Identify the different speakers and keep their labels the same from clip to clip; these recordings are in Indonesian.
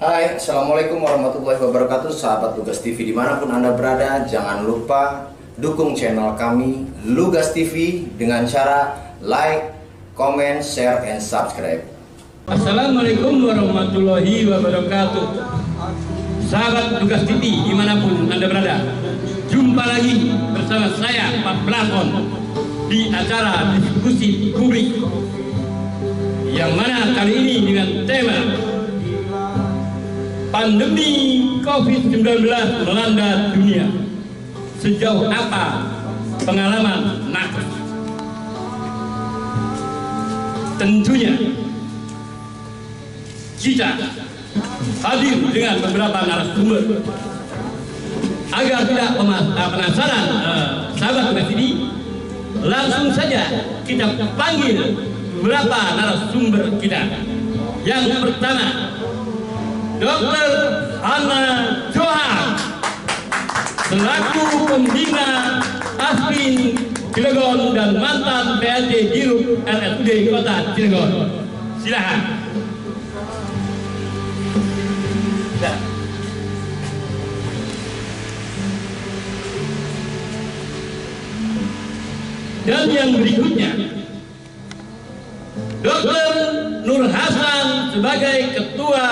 Speaker 1: Hai, Assalamualaikum warahmatullahi wabarakatuh. Sahabat Lugas TV di mana pun Anda berada Jangan lupa dukung channel kami Lugas TV Dengan cara like, comment, share, and subscribe.
Speaker 2: Assalamualaikum warahmatullahi wabarakatuh. Sahabat Lugas TV di mana pun Anda berada Jumpa lagi bersama saya Pak Plafon Di acara diskusi publik. Yang mana kali ini dengan tema Pandemi COVID-19 melanda dunia. Sejauh apa pengalaman nakes? Tentunya kita hadir dengan beberapa narasumber agar tidak penasaran uh, sahabat Tugas langsung saja kita panggil beberapa narasumber kita yang pertama Dr. Anna Johan selaku pembina Aspin Cilegon dan mantan PLT Dirut RSUD Kota Cilegon. Silakan. Dan yang berikutnya, Dr. Nur Hasan sebagai Ketua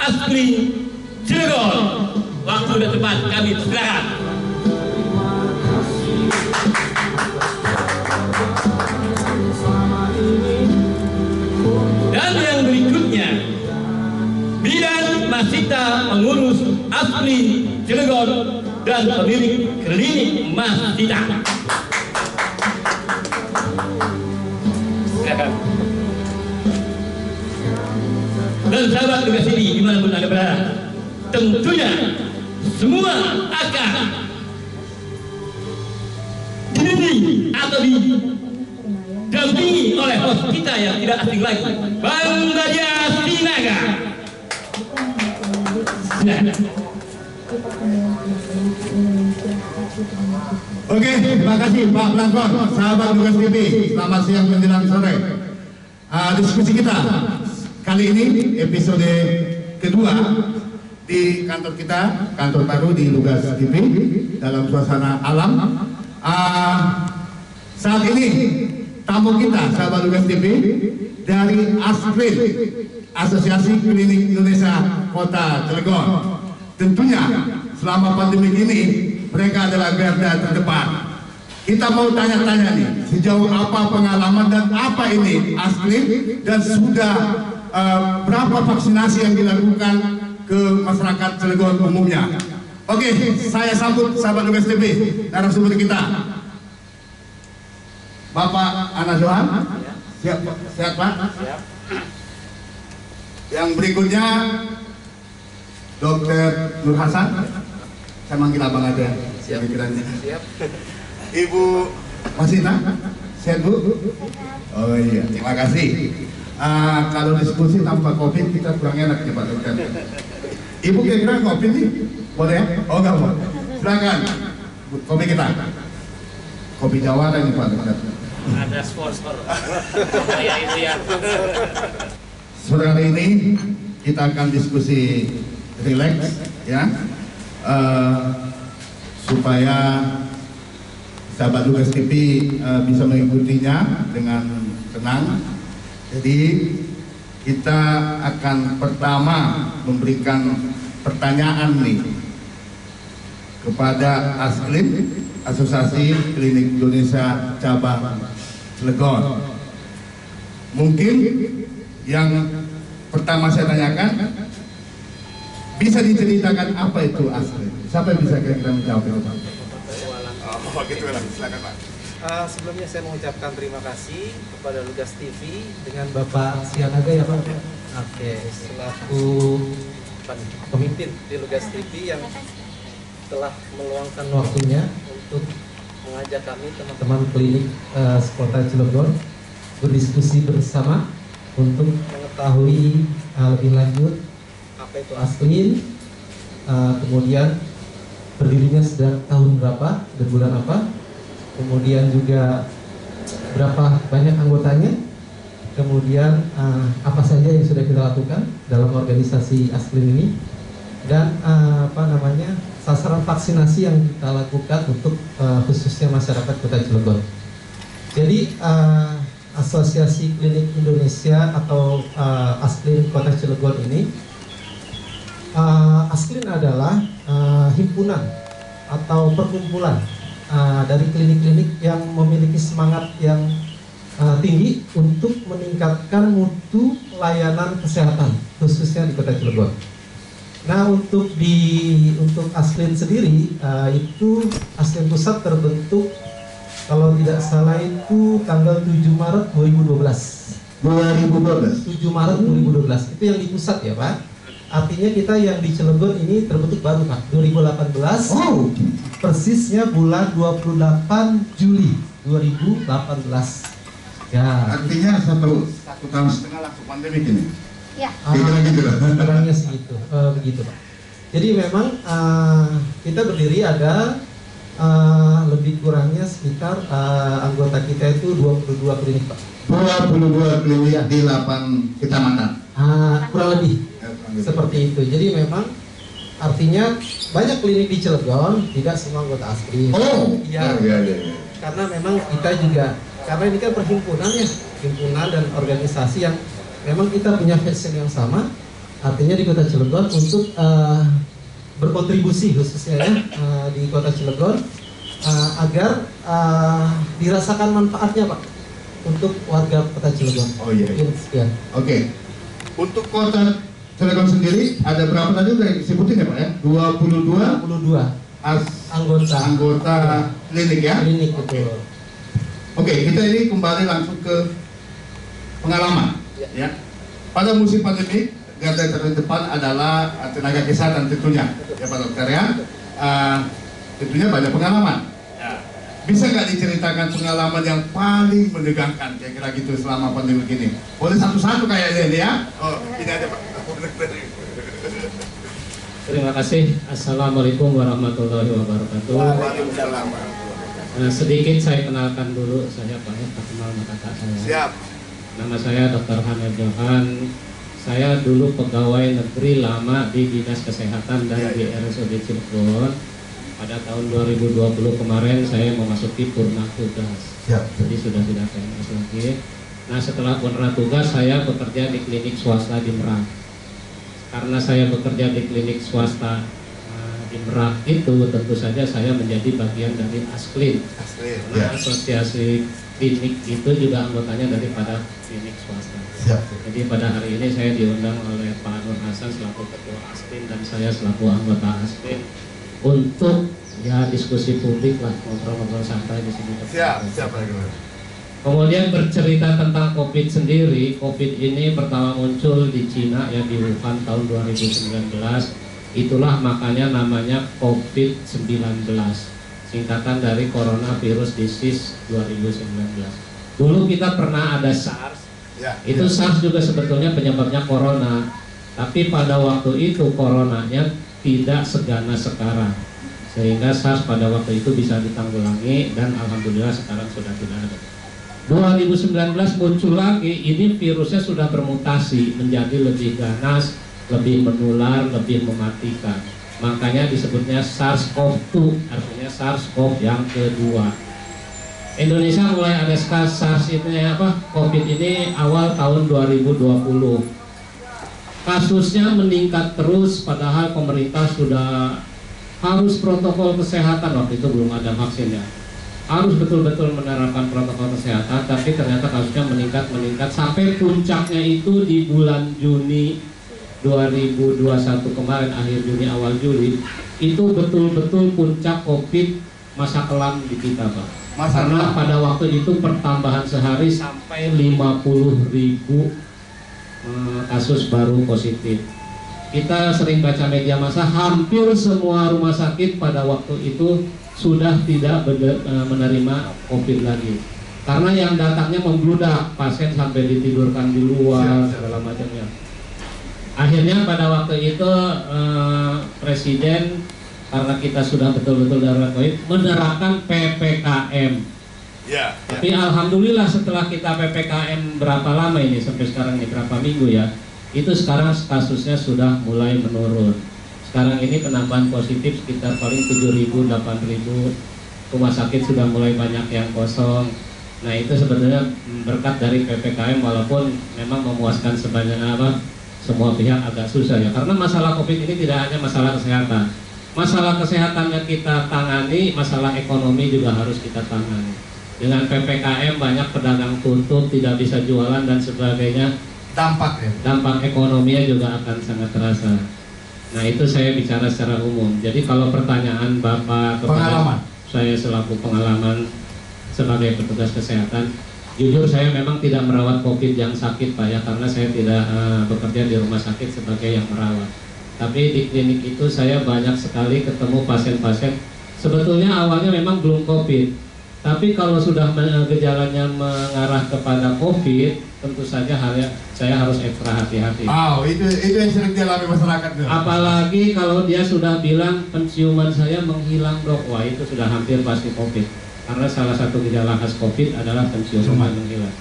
Speaker 2: Asli Cilegon. Waktu sudah tepat kami silakan. Dan yang berikutnya, Bidan Masita pengurus Asli Cilegon dan pemilik klinik Masita. Tentunya semua akan dibimbing atau didampingi oleh host kita yang tidak asing lagi Bang Sinaga
Speaker 3: Oke, terima kasih Pak Blangkon, sahabat tugas TV. Selamat siang menjelang sore. Uh, diskusi kita kali ini episode kedua di kantor kita, kantor baru di Lugas TV dalam suasana alam. Uh, saat ini tamu kita, sahabat Lugas TV dari ASPRIN, Asosiasi Klinik Indonesia Kota Cilegon. Tentunya selama pandemi ini mereka adalah garda terdepan. Kita mau tanya-tanya nih, sejauh apa pengalaman dan apa ini asli dan sudah uh, berapa vaksinasi yang dilakukan ke masyarakat Cilegon umumnya. Oke, saya sambut sahabat Lugas TV, narasumber kita. Bapak Ana Johan, siap, siap Pak? Siap. Yang berikutnya Dokter Nur Hasan, saya manggil abang aja. Siap. Siap. Ibu Masita, sehat Bu? Oh iya, terima kasih. Uh, kalau diskusi tanpa kopi kita kurang enak ya Pak Dokter. Ibu kira-kira kopi nih? Boleh ya? Oh enggak mau. Silakan. Kopi kita. Kopi Jawa ini Pak Dokter.
Speaker 4: Ada sponsor. Saya itu ya.
Speaker 3: Sore hari ini kita akan diskusi rileks ya. Uh, supaya sahabat Lugas TV uh, bisa mengikutinya dengan tenang. Jadi kita akan pertama memberikan pertanyaan nih kepada Asklin Asosiasi Klinik Indonesia Cabang Cilegon. Mungkin yang pertama saya tanyakan bisa diceritakan apa itu Asklin? Siapa yang bisa kira-kira menjawab? Oh, gitu lah. Silakan Pak.
Speaker 5: Uh, sebelumnya saya mengucapkan terima kasih kepada Lugas TV dengan Bapak Sianaga ya Pak. Oke, selaku pemimpin di Lugas TV yang telah meluangkan waktunya untuk mengajak kami teman-teman klinik uh, Kota Cilegon berdiskusi bersama untuk mengetahui uh, lebih lanjut apa itu aspirin, uh, kemudian berdirinya sejak tahun berapa dan bulan apa, kemudian juga berapa banyak anggotanya, kemudian uh, apa saja yang sudah kita lakukan dalam organisasi Asklin ini, dan uh, apa namanya sasaran vaksinasi yang kita lakukan untuk uh, khususnya masyarakat Kota Cilegon. Jadi uh, Asosiasi Klinik Indonesia atau uh, Asklin Kota Cilegon ini, uh, Asklin adalah uh, himpunan atau perkumpulan uh, dari klinik-klinik yang memiliki semangat yang uh, tinggi untuk meningkatkan mutu layanan kesehatan khususnya di Kota Cilegon. Nah untuk di untuk Aslin sendiri uh, itu Aslin pusat terbentuk kalau tidak salah itu tanggal 7 Maret 2012.
Speaker 3: 2012.
Speaker 5: 7 Maret 2012 itu yang di pusat ya Pak. Artinya kita yang di Cilegon ini terbentuk baru Pak 2018.
Speaker 3: Oh,
Speaker 5: Persisnya bulan 28 Juli 2018. Ya.
Speaker 3: artinya satu satu tahun setengah langsung pandemi ini.
Speaker 6: Ya.
Speaker 3: Gitu lah.
Speaker 5: Kurangnya segitu, eh, begitu Pak. Jadi memang eh, kita berdiri ada eh, lebih kurangnya sekitar eh, anggota kita itu 22 klinik Pak.
Speaker 3: 22 klinik di 8 kecamatan.
Speaker 5: Ah, kurang lebih
Speaker 3: Ya, lebih.
Speaker 5: seperti itu. Jadi memang artinya banyak klinik di Cilegon, tidak semua anggota ASPRI.
Speaker 3: Oh,
Speaker 5: Iya.
Speaker 3: iya, iya, iya.
Speaker 5: Karena memang kita juga karena ini kan perhimpunan ya, himpunan dan organisasi yang memang kita punya passion yang sama. Artinya di Kota Cilegon untuk eh, berkontribusi khususnya ya eh, di Kota Cilegon eh, agar eh, dirasakan manfaatnya Pak untuk warga Kota Cilegon.
Speaker 3: Oh, iya, iya.
Speaker 5: Sekian.
Speaker 3: Oke. Untuk kota Cilegon sendiri ada berapa tadi udah disebutin ya Pak ya? 22
Speaker 5: 22
Speaker 3: as
Speaker 5: anggota
Speaker 3: anggota klinik ya.
Speaker 5: klinik betul.
Speaker 3: Oke, kita ini kembali langsung ke pengalaman ya. Pada musim pandemi garda terdepan adalah tenaga kesehatan tentunya ya Pak Dokter ya. Eh, tentunya banyak pengalaman. Ya. Bisa nggak diceritakan pengalaman yang paling menegangkan kira-kira gitu selama pandemi ini? Boleh satu-satu kayaknya ini ya. Oh, ini ada Pak.
Speaker 4: Terima kasih. Assalamualaikum warahmatullahi wabarakatuh.
Speaker 3: Waalaikumsalam.
Speaker 4: Nah, sedikit saya kenalkan dulu saya Pak ya, kenal mata kakak saya.
Speaker 3: Siap.
Speaker 4: Nama saya Dr. Hamid Johan. Saya dulu pegawai negeri lama di Dinas Kesehatan dan
Speaker 3: Ya,
Speaker 4: di
Speaker 3: ya.
Speaker 4: RSUD Cilegon. Pada tahun 2020 kemarin saya memasuki purna tugas.
Speaker 3: Siap.
Speaker 4: Jadi sudah tidak PNS lagi. Nah setelah purna tugas saya bekerja di klinik swasta di Merak. Karena saya bekerja di klinik swasta eh, di Merak itu tentu saja saya menjadi bagian dari Asklin. Karena
Speaker 3: Ya.
Speaker 4: asosiasi klinik itu juga anggotanya daripada klinik swasta. Jadi pada hari ini saya diundang oleh Pak Nur Hasan selaku ketua Asklin dan saya selaku anggota Asklin untuk ya diskusi publik lah ngobrol-ngobrol santai di sini.
Speaker 3: Siap, siap Pak.
Speaker 4: Kemudian bercerita tentang COVID sendiri, COVID ini pertama muncul di Cina ya di Wuhan tahun 2019. Itulah makanya namanya COVID-19, singkatan dari Coronavirus Disease 2019. Dulu kita pernah ada SARS,
Speaker 3: Ya.
Speaker 4: itu SARS juga sebetulnya penyebabnya corona, tapi pada waktu itu coronanya tidak seganas sekarang, sehingga SARS pada waktu itu bisa ditanggulangi dan alhamdulillah sekarang sudah tidak ada. 2019 muncul lagi, ini virusnya sudah bermutasi menjadi lebih ganas, lebih menular, lebih mematikan. Makanya disebutnya SARS-CoV-2, artinya SARS-CoV yang kedua. Indonesia mulai ada SARS ini apa COVID ini awal tahun 2020. Kasusnya meningkat terus padahal pemerintah sudah harus protokol kesehatan waktu itu belum ada vaksin ya. Harus betul-betul menerapkan protokol kesehatan tapi ternyata kasusnya meningkat meningkat sampai puncaknya itu di bulan Juni 2021 kemarin akhir Juni awal Juli itu betul-betul puncak COVID masa kelam di kita Pak.
Speaker 3: Masa
Speaker 4: Karena
Speaker 3: kelam.
Speaker 4: pada waktu itu pertambahan sehari sampai 50 ribu eh, kasus baru positif. Kita sering baca media massa, hampir semua rumah sakit pada waktu itu sudah tidak eh, menerima COVID lagi. Karena yang datangnya membludak, pasien sampai ditidurkan di luar, segala macamnya. Akhirnya pada waktu itu eh, Presiden karena kita sudah betul-betul darurat COVID menerapkan PPKM
Speaker 3: Ya.
Speaker 4: Tapi alhamdulillah setelah kita PPKM berapa lama ini sampai sekarang ini berapa minggu ya, itu sekarang kasusnya sudah mulai menurun. Sekarang ini penambahan positif sekitar paling 7.000, 8.000 rumah sakit sudah mulai banyak yang kosong. Nah itu sebenarnya berkat dari PPKM walaupun memang memuaskan sebanyak apa semua pihak agak susah ya karena masalah COVID ini tidak hanya masalah kesehatan. Masalah kesehatan yang kita tangani, masalah ekonomi juga harus kita tangani dengan PPKM banyak pedagang tutup, tidak bisa jualan dan sebagainya.
Speaker 3: Dampak ya.
Speaker 4: Dampak ekonominya juga akan sangat terasa. Nah itu saya bicara secara umum. Jadi kalau pertanyaan Bapak kepada
Speaker 3: Pengalaman.
Speaker 4: saya selaku pengalaman sebagai petugas kesehatan, jujur saya memang tidak merawat COVID yang sakit Pak ya, karena saya tidak eh, bekerja di rumah sakit sebagai yang merawat. Tapi di klinik itu saya banyak sekali ketemu pasien-pasien. Sebetulnya awalnya memang belum COVID, tapi kalau sudah me- gejalanya mengarah kepada COVID, tentu saja hal saya harus ekstra hati-hati.
Speaker 3: Oh, itu itu yang sering dialami masyarakat tuh.
Speaker 4: Apalagi kalau dia sudah bilang penciuman saya menghilang dok, wah itu sudah hampir pasti COVID. Karena salah satu gejala khas COVID adalah penciuman menghilang.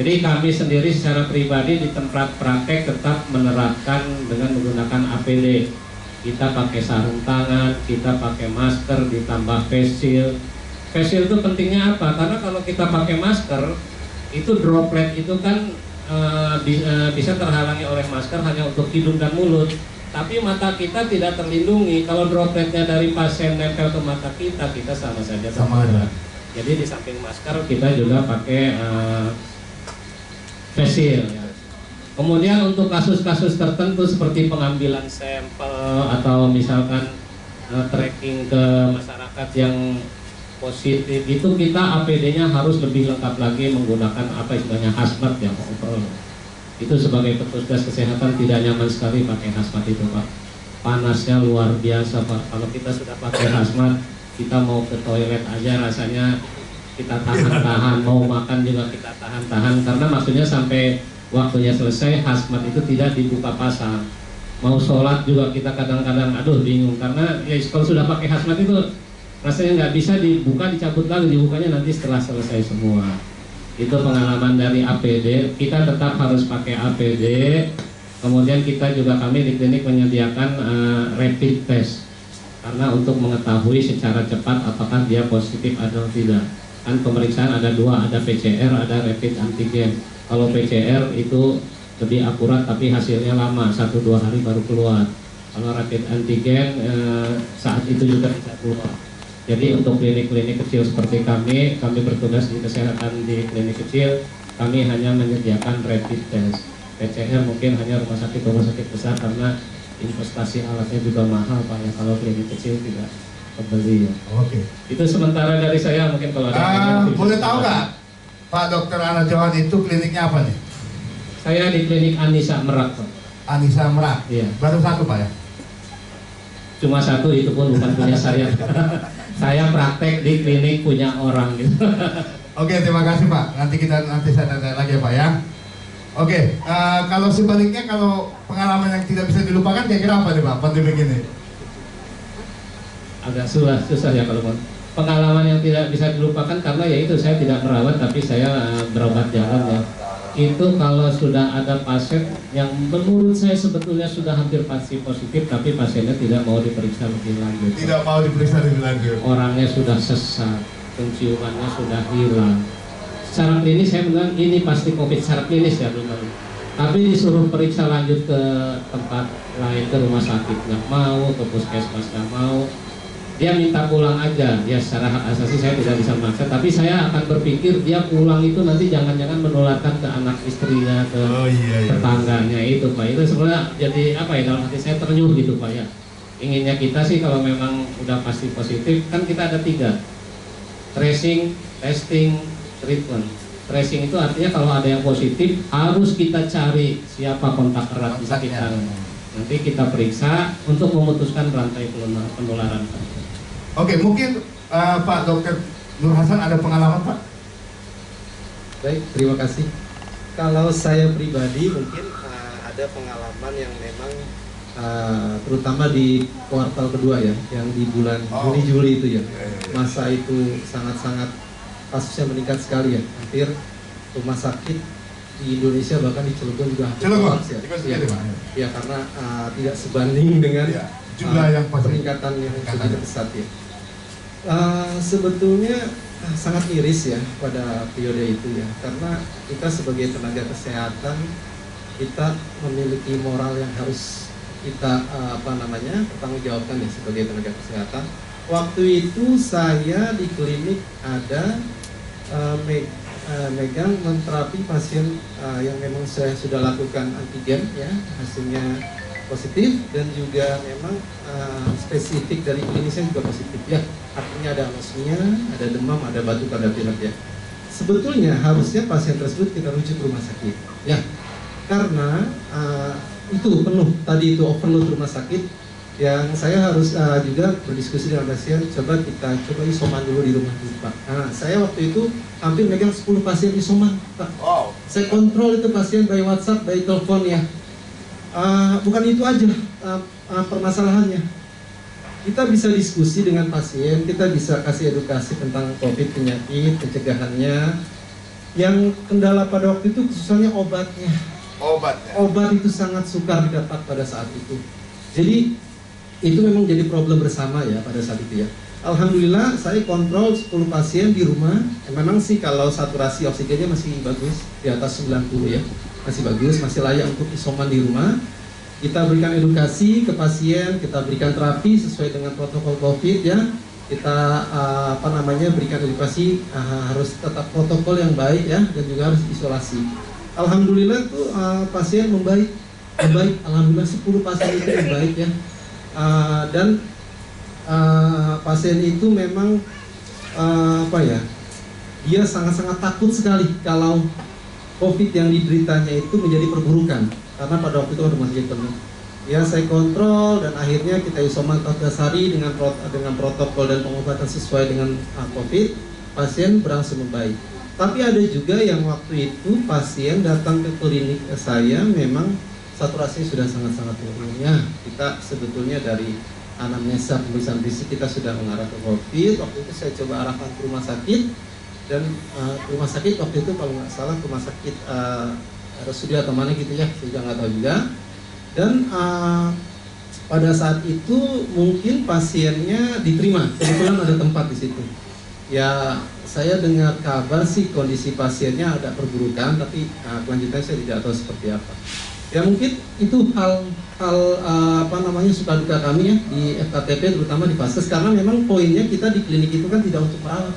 Speaker 4: Jadi kami sendiri secara pribadi di tempat praktek tetap menerapkan dengan menggunakan APD. Kita pakai sarung tangan, kita pakai masker, ditambah face shield. Face shield itu pentingnya apa? Karena kalau kita pakai masker, itu droplet itu kan eh, bi- eh, bisa terhalangi oleh masker hanya untuk hidung dan mulut. Tapi mata kita tidak terlindungi. Kalau dropletnya dari pasien nempel ke mata kita, kita sama saja
Speaker 3: Sama aja.
Speaker 4: Jadi di samping masker kita juga pakai eh, face shield. ya. Kemudian untuk kasus-kasus tertentu seperti pengambilan sampel atau misalkan eh, tracking ke masyarakat yang positif itu kita APD-nya harus lebih lengkap lagi menggunakan apa istilahnya hazmat ya overall. Itu sebagai petugas kesehatan tidak nyaman sekali pakai hazmat itu Pak. Panasnya luar biasa Pak. Kalau kita sudah pakai hazmat, kita mau ke toilet aja rasanya kita tahan-tahan, mau makan juga kita tahan-tahan karena maksudnya sampai waktunya selesai hazmat itu tidak dibuka pasang. Mau sholat juga kita kadang-kadang aduh bingung karena ya kalau sudah pakai hazmat itu rasanya nggak bisa dibuka dicabut lagi dibukanya nanti setelah selesai semua. Itu pengalaman dari APD kita tetap harus pakai APD kemudian kita juga kami di klinik menyediakan eh, rapid test. Karena untuk mengetahui secara cepat apakah dia positif atau tidak. Kan pemeriksaan ada dua ada PCR ada rapid antigen. Kalau PCR itu lebih akurat tapi hasilnya lama satu dua hari baru keluar. Kalau rapid antigen eh, saat itu juga bisa keluar jadi untuk klinik-klinik kecil seperti kami, kami bertugas di kesehatan di klinik kecil, kami hanya menyediakan rapid test. PCR mungkin hanya rumah sakit rumah sakit besar karena investasi alatnya juga mahal pak ya kalau klinik kecil tidak kebeli ya.
Speaker 3: Oke.
Speaker 4: Itu sementara dari saya mungkin kalau ada
Speaker 3: Ah,
Speaker 4: pertanyaan,
Speaker 3: boleh tahu nggak Pak Dokter Ana Johan itu kliniknya apa nih?
Speaker 4: Saya di klinik Anissa Merak Pak.
Speaker 3: Anissa Merak.
Speaker 4: Iya.
Speaker 3: Baru satu Pak ya.
Speaker 4: Cuma satu itu pun bukan punya saya. saya praktek di klinik punya orang gitu.
Speaker 3: Oke, terima kasih Pak. Nanti kita nanti saya tanya lagi ya Pak ya. Oke, eh, kalau sebaliknya kalau pengalaman yang tidak bisa dilupakan kira-kira apa nih Pak pandemi ini?
Speaker 4: agak susah susah ya kalau pengalaman yang tidak bisa dilupakan karena ya itu saya tidak merawat tapi saya eh, berobat jalan ya itu kalau sudah ada pasien yang menurut saya sebetulnya sudah hampir pasti positif tapi pasiennya tidak mau diperiksa lebih lanjut
Speaker 3: Tidak mau diperiksa lebih lanjut.
Speaker 4: orangnya sudah sesak penciumannya sudah hilang secara klinis saya bilang ini pasti covid secara klinis ya belum tahu. tapi disuruh periksa lanjut ke tempat lain ke rumah sakit nggak mau ke puskesmas nggak mau dia minta pulang aja. Ya secara hak asasi saya tidak bisa memaksa tapi saya akan berpikir dia pulang itu nanti jangan-jangan menularkan ke anak istrinya ke
Speaker 3: Oh iya iya.
Speaker 4: tetangganya itu pak. Itu sebenarnya jadi apa ya dalam hati saya ternyuh gitu pak ya. Inginnya kita sih kalau memang udah pasti positif kan kita ada tiga. Tracing testing treatment. Tracing itu artinya kalau ada yang positif harus kita cari siapa kontak erat bisa kita nanti kita periksa untuk memutuskan rantai penularan-.
Speaker 3: Oke, mungkin eh, Pak Dokter Nur Hasan ada pengalaman Pak?
Speaker 5: Baik, terima kasih. Kalau saya pribadi mungkin uh, ada pengalaman yang memang uh, terutama di kuartal kedua ya, yang di bulan
Speaker 3: Oh.
Speaker 5: Juni Juli itu ya.
Speaker 3: Iya, iya, iya.
Speaker 5: Masa itu sangat-sangat kasusnya meningkat sekali ya. Hampir rumah sakit di Indonesia bahkan di Cilegon juga
Speaker 3: Cilegon,
Speaker 5: ya. Ya, ya karena uh, tidak sebanding dengan
Speaker 3: Ya, jumlah
Speaker 5: uh,
Speaker 3: yang
Speaker 5: peningkatan yang begitu pesat ya. Uh, sebetulnya uh, sangat miris ya pada periode itu ya karena kita sebagai tenaga kesehatan kita memiliki moral yang harus kita uh, apa namanya pertanggungjawabkan ya sebagai tenaga kesehatan. Waktu itu saya di klinik ada uh, me- uh, megang menterapi pasien uh, yang memang saya sudah lakukan antigen ya hasilnya positif dan juga memang uh, spesifik dari klinisnya juga positif. Ya artinya ada anosmia, ada demam, ada batuk, ada pilek ya. Sebetulnya harusnya pasien tersebut kita rujuk ke rumah sakit ya. Karena uh, itu penuh tadi itu overload rumah sakit yang saya harus uh, juga berdiskusi dengan pasien coba kita coba isoman dulu di rumah dulu pak. Nah saya waktu itu hampir megang 10 pasien isoman pak.
Speaker 3: Wow.
Speaker 5: saya kontrol itu pasien by WhatsApp by telepon ya Uh, bukan itu aja uh, uh, permasalahannya kita bisa diskusi dengan pasien kita bisa kasih edukasi tentang covid penyakit pencegahannya yang kendala pada waktu itu khususnya obatnya
Speaker 3: Obatnya.
Speaker 5: obat itu sangat sukar didapat pada saat itu. Jadi itu memang jadi problem bersama ya pada saat itu ya. Alhamdulillah saya kontrol 10 pasien di rumah. Eh, memang sih kalau saturasi oksigennya masih bagus di atas 90 ya. Masih bagus, masih layak untuk isoman di rumah. Kita berikan edukasi ke pasien, kita berikan terapi sesuai dengan protokol Covid ya. Kita uh, apa namanya berikan edukasi uh, harus tetap protokol yang baik ya dan juga harus isolasi. Alhamdulillah tuh uh, pasien membaik, membaik. Alhamdulillah 10 pasien itu membaik ya. Uh, dan uh, pasien itu memang uh, apa ya? Dia sangat-sangat takut sekali kalau COVID yang dideritanya itu menjadi perburukan karena pada waktu itu rumah sakit penuh. Ya saya kontrol dan akhirnya kita isoman 14 hari dengan dengan protokol dan pengobatan sesuai dengan uh, COVID, pasien berangsur membaik. Tapi ada juga yang waktu itu pasien datang ke klinik saya memang saturasi sudah sangat-sangat turun. Ya, kita sebetulnya dari anamnesa pemeriksaan fisik kita sudah mengarah ke COVID. Waktu itu saya coba arahkan ke rumah sakit dan uh, rumah sakit waktu itu kalau nggak salah rumah sakit uh, RSUD atau mana gitu ya, saya nggak tahu juga. Dan uh, pada saat itu mungkin pasiennya diterima, kebetulan ada tempat di situ. Ya saya dengar kabar sih kondisi pasiennya ada perburukan, tapi uh, kelanjutannya saya tidak tahu seperti apa. Ya mungkin itu hal hal uh, apa namanya suka duka kami ya di FKTP terutama di Faskes karena memang poinnya kita di klinik itu kan tidak untuk perawat.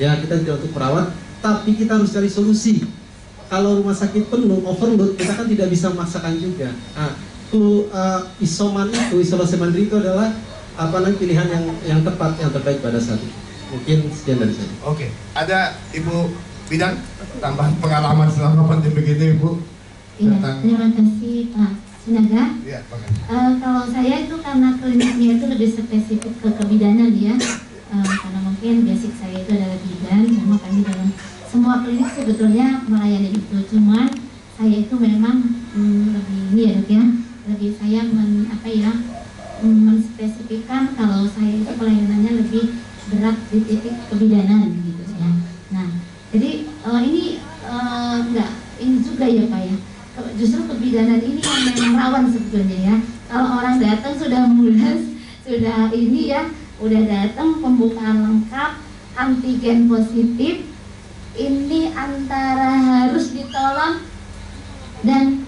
Speaker 5: Ya kita tidak untuk perawat, tapi kita harus cari solusi. Kalau rumah sakit penuh overload kita kan tidak bisa memaksakan juga. Nah, itu uh, isoman itu isolasi mandiri itu adalah apa namanya pilihan yang yang tepat yang terbaik pada saat itu. Mungkin sekian dari saya.
Speaker 3: Oke, ada Ibu Bidang tambahan pengalaman selama pandemi begini Ibu
Speaker 6: Iya,
Speaker 3: tentang
Speaker 6: terima kasih Pak Sinaga.
Speaker 3: ya, makasih.
Speaker 6: Eh, kalau saya itu karena kliniknya itu lebih spesifik ke kebidanan ya, Eh, karena mungkin basic saya itu adalah bidan, cuma kami dalam semua klinik sebetulnya melayani itu, cuman saya itu memang mm, lebih ini ya dok ya, lebih saya men, apa ya mm, menspesifikkan kalau saya itu pelayanannya lebih berat di titik kebidanan gitu ya. Nah, jadi eh, ini eh, enggak ini juga ya pak ya. Justru kebidanan ini yang memang rawan sebetulnya ya. Kalau orang datang sudah mulas sudah ini ya udah datang pembukaan lengkap antigen positif. Ini antara harus ditolong dan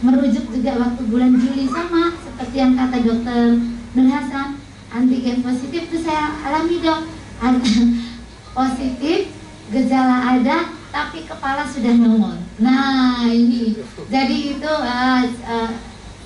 Speaker 6: merujuk juga waktu bulan Juli. Sama seperti yang kata dokter Nur Hasan antigen positif itu saya alami dok. Positif gejala ada tapi kepala sudah nongol. Nah ini. Jadi itu uh, uh,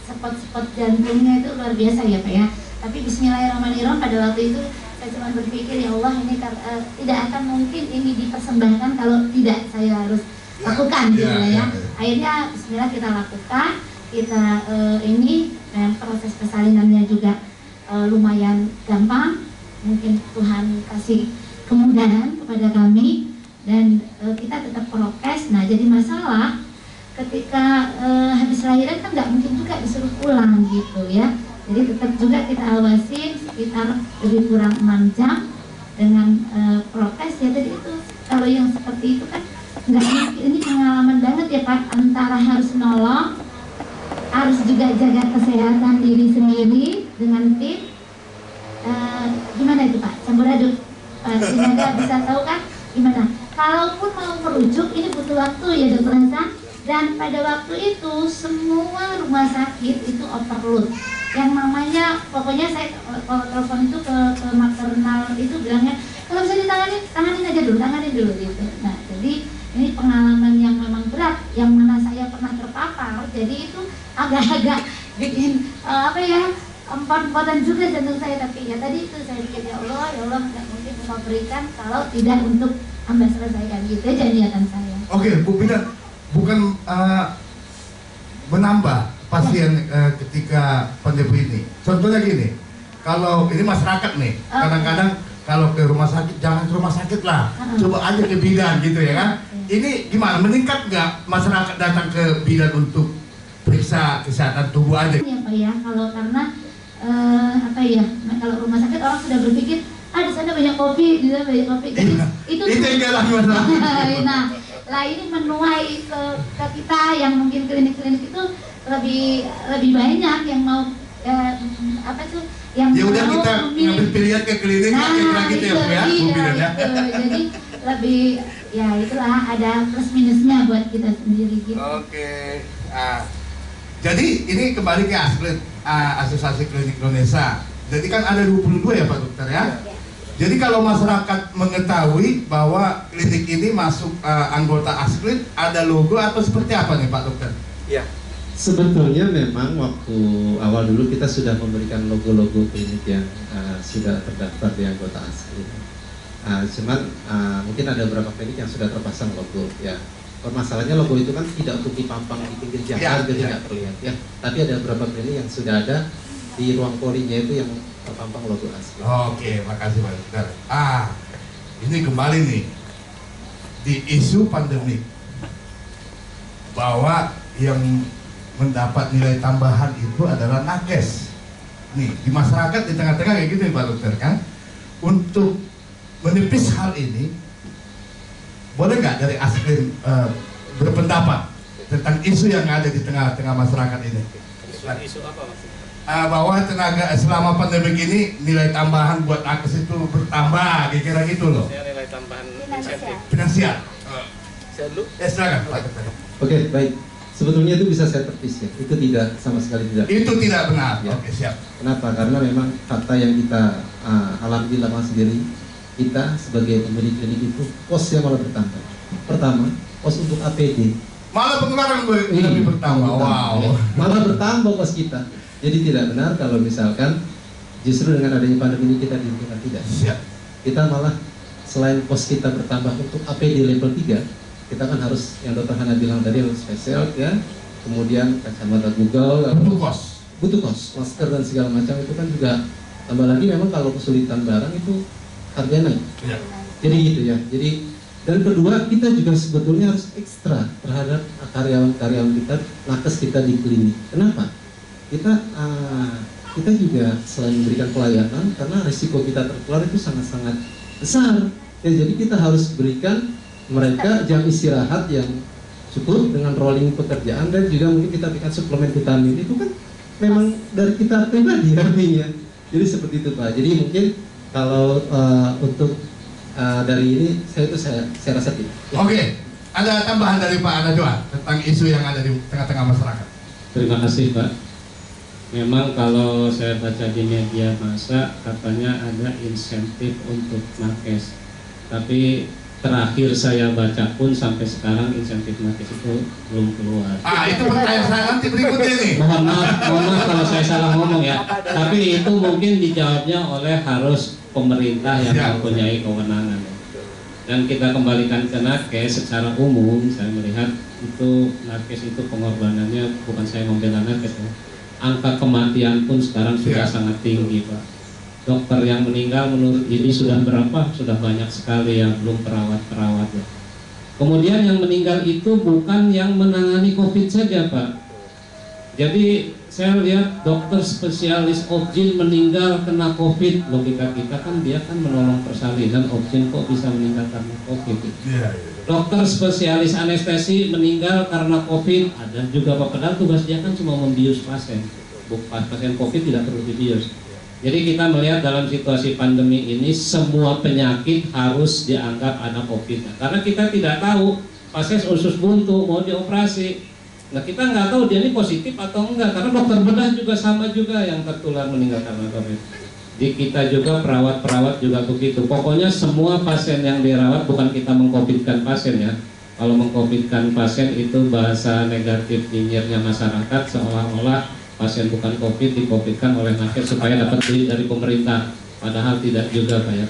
Speaker 6: spot-spot jantungnya itu luar biasa ya pak ya tapi Bismillahirrahmanirrahim pada waktu itu saya cuma berpikir ya Allah ini eh, tidak akan mungkin ini dipersembahkan kalau tidak saya harus lakukan gitu
Speaker 3: ya,
Speaker 6: ya.
Speaker 3: ya, ya.
Speaker 6: Akhirnya Bismillah kita lakukan, kita eh, ini dan proses persalinannya juga eh, lumayan gampang. Mungkin Tuhan kasih kemudahan kepada kami dan eh, kita tetap prokes. Nah jadi masalah ketika eh, habis lahiran kan nggak mungkin juga disuruh pulang gitu ya. Jadi tetap juga kita awasin sekitar lebih kurang 6 jam dengan eh, prokes ya. Tadi itu kalau yang seperti itu kan nggak ini pengalaman banget ya Pak. Antara harus nolong harus juga jaga kesehatan diri sendiri dengan tim. Eh, gimana itu Pak? Campur aduk. Pak Sinaga bisa tahu kan gimana? Kalaupun mau merujuk ini butuh waktu ya dokter Hasan dan pada waktu itu semua rumah sakit itu overload. Yang namanya pokoknya saya kalau telepon itu ke, ke maternal itu bilangnya kalau bisa ditangani tanganin aja dulu tanganin dulu gitu. Nah jadi ini pengalaman yang memang berat yang mana saya pernah terpapar. Jadi itu agak-agak bikin eh, apa ya empat-empatan juga jantung saya. Tapi ya tadi itu saya pikir ya Allah ya Allah nggak mungkin engkau berikan kalau tidak untuk hamba selesaikan gitu aja niatan saya.
Speaker 3: Oke, Bu Bidan, bukan uh, menambah pasien uh, ketika pandemi ini. Contohnya gini, kalau ini masyarakat nih,
Speaker 6: Oke.
Speaker 3: kadang-kadang kalau ke rumah sakit jangan ke rumah sakit lah,
Speaker 6: Uh-uh.
Speaker 3: coba aja ke bidan gitu ya kan. Ini gimana? Meningkat nggak masyarakat datang ke bidan untuk periksa kesehatan tubuh aja?
Speaker 6: ya Pak ya kalau karena eh, apa ya nah, kalau rumah sakit orang sudah berpikir ah di sana banyak kopi di sana banyak kopi jadi
Speaker 3: Iya.
Speaker 6: itu
Speaker 3: Itu yang dialami masyarakat.
Speaker 6: nah lah ini menuai ke, ke kita yang mungkin klinik-klinik itu lebih lebih banyak yang mau eh, apa tuh yang
Speaker 3: Ya udah kita
Speaker 6: memilih-
Speaker 3: ngambil pilihan ke klinik
Speaker 6: Nah,
Speaker 3: kira gitu ya, Bu ya, Bidan ya.
Speaker 6: itu. Jadi lebih ya itulah ada plus minusnya buat kita sendiri gitu.
Speaker 3: Oke. Ah, jadi ini kembali ke Asklit, ah, Asosiasi Klinik Indonesia. Jadi kan ada 22 ya Pak Dokter ya. Jadi kalau masyarakat mengetahui bahwa klinik ini masuk ah, anggota Asklit, ada logo atau seperti apa nih Pak Dokter?
Speaker 7: Ya,
Speaker 5: Sebetulnya memang waktu awal dulu kita sudah memberikan logo-logo klinik yang uh, sudah terdaftar di anggota asli. Uh, cuman uh, mungkin ada beberapa klinik yang sudah terpasang logo ya. Permasalahannya logo itu kan tidak untuk dipampang di pinggir
Speaker 3: Ya,
Speaker 5: jalan jadi
Speaker 3: ya.
Speaker 5: tidak terlihat ya. Tapi ada beberapa klinik yang sudah ada di ruang polinya itu yang terpampang logo asli.
Speaker 3: Oke, makasih Pak Dokter. Ah, ini kembali nih di isu pandemi bahwa yang mendapat nilai tambahan itu adalah nakes. Nih di masyarakat di tengah-tengah kayak gitu nih Pak Dokter kan. Untuk menipis hal ini, boleh nggak dari Askrin eh, berpendapat tentang isu yang ada di tengah-tengah masyarakat ini?
Speaker 7: isu apa mas?
Speaker 3: Ah, bahwa tenaga selama pandemi ini nilai tambahan buat nakes itu bertambah, kira-kira gitu loh.
Speaker 7: Saya nilai tambahan insentif.
Speaker 3: Finansial.
Speaker 7: Saya dulu.
Speaker 3: Ya silakan.
Speaker 5: Oke baik. Sebetulnya itu bisa saya tepis ya. Itu tidak sama sekali tidak.
Speaker 3: Itu tidak benar.
Speaker 5: Ya.
Speaker 3: Oke siap.
Speaker 5: Kenapa? Karena memang fakta yang kita uh, alami di lapangan sendiri, kita sebagai pemilik klinik itu posnya malah bertambah. Pertama, pos untuk APD.
Speaker 3: Malah pengeluaran gue
Speaker 5: Iya,
Speaker 3: lebih bertambah.
Speaker 5: bertambah,
Speaker 3: Wow.
Speaker 5: ya. Malah bertambah pos kita. Jadi tidak benar kalau misalkan justru dengan adanya pandemi ini kita diuntungkan tidak.
Speaker 3: Siap.
Speaker 5: Kita malah selain pos kita bertambah untuk APD level 3, kita kan harus yang dokter Hana bilang tadi harus spesial ya, kemudian kacamata Google,
Speaker 3: Untuk kos.
Speaker 5: butuh kos, masker dan segala macam itu kan juga tambah lagi memang kalau kesulitan barang itu harganya naik.
Speaker 3: Iya.
Speaker 5: Jadi gitu ya. Jadi dan kedua kita juga sebetulnya harus ekstra terhadap karyawan-karyawan kita, nakes kita di klinik. Kenapa? Kita ah, kita juga selain memberikan pelayanan karena risiko kita tertular itu sangat-sangat besar. Ya, jadi kita harus berikan mereka jam istirahat yang cukup dengan rolling pekerjaan dan juga mungkin kita berikan suplemen vitamin itu kan memang dari kita pribadi artinya. Jadi seperti itu Pak. Jadi mungkin kalau eh, untuk eh, dari ini saya itu saya saya rasa tidak. Ya.
Speaker 3: Oke. Ada tambahan dari Pak Najwa tentang isu yang ada di tengah-tengah masyarakat.
Speaker 4: Terima kasih Pak. Memang kalau saya baca di media masa katanya ada insentif untuk nakes. Tapi terakhir saya baca pun sampai sekarang insentif nakes itu belum keluar.
Speaker 3: Ah, itu pertanyaan saya nanti berikutnya nih.
Speaker 4: Mohon maaf, mohon maaf kalau saya salah ngomong ya. Tapi itu mungkin dijawabnya oleh harus pemerintah yang
Speaker 3: Siap.
Speaker 4: mempunyai kewenangan. Dan kita kembalikan ke nakes secara umum, saya melihat itu nakes itu pengorbanannya bukan saya membela nakes ya. Angka kematian pun sekarang sudah
Speaker 3: Siap.
Speaker 4: sangat tinggi, Pak. Dokter yang meninggal menurut ini sudah berapa? Sudah banyak sekali yang belum perawat-perawat ya. Kemudian yang meninggal itu bukan yang menangani COVID saja, Pak. Jadi saya lihat dokter spesialis objin meninggal kena covid. Logika kita kan dia kan menolong persalinan. Objin kok bisa meninggal karena covid?
Speaker 3: Iya, iya.
Speaker 4: dokter spesialis anestesi meninggal karena covid. Ada juga padahal tugas dia kan cuma membius pasien. Bukan pasien covid tidak perlu dibius. Jadi kita melihat dalam situasi pandemi ini semua penyakit harus dianggap ada covid. Karena kita tidak tahu pasien usus buntu mau dioperasi Nah kita nggak tahu dia ini positif atau enggak karena dokter bedah juga sama juga yang tertular meninggal karena COVID. Di kita juga perawat-perawat juga begitu. Pokoknya semua pasien yang dirawat bukan kita mengcovidkan pasien ya. Kalau mengcovidkan pasien itu bahasa negatif nyinyirnya masyarakat seolah-olah pasien bukan covid dicovidkan oleh nakes supaya dapat duit dari pemerintah. Padahal tidak juga pak ya.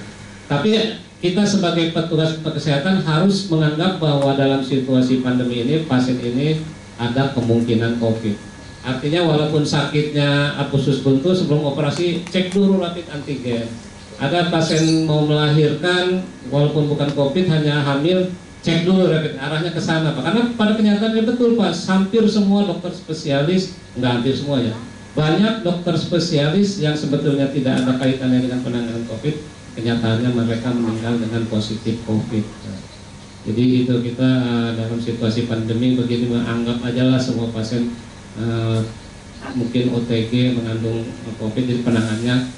Speaker 4: Tapi kita sebagai petugas kesehatan harus menganggap bahwa dalam situasi pandemi ini pasien ini ada kemungkinan COVID. Artinya walaupun sakitnya apusus buntu sebelum operasi cek dulu rapid antigen. Ada pasien mau melahirkan walaupun bukan COVID hanya hamil cek dulu rapid arahnya ke sana Pak. Karena pada kenyataannya betul Pak, hampir semua dokter spesialis nggak hampir semua ya. Banyak dokter spesialis yang sebetulnya tidak ada kaitannya dengan penanganan COVID, kenyataannya mereka meninggal dengan positif COVID. Jadi itu kita uh, dalam situasi pandemi begini menganggap aja lah semua pasien uh, mungkin OTG mengandung COVID jadi penanganannya.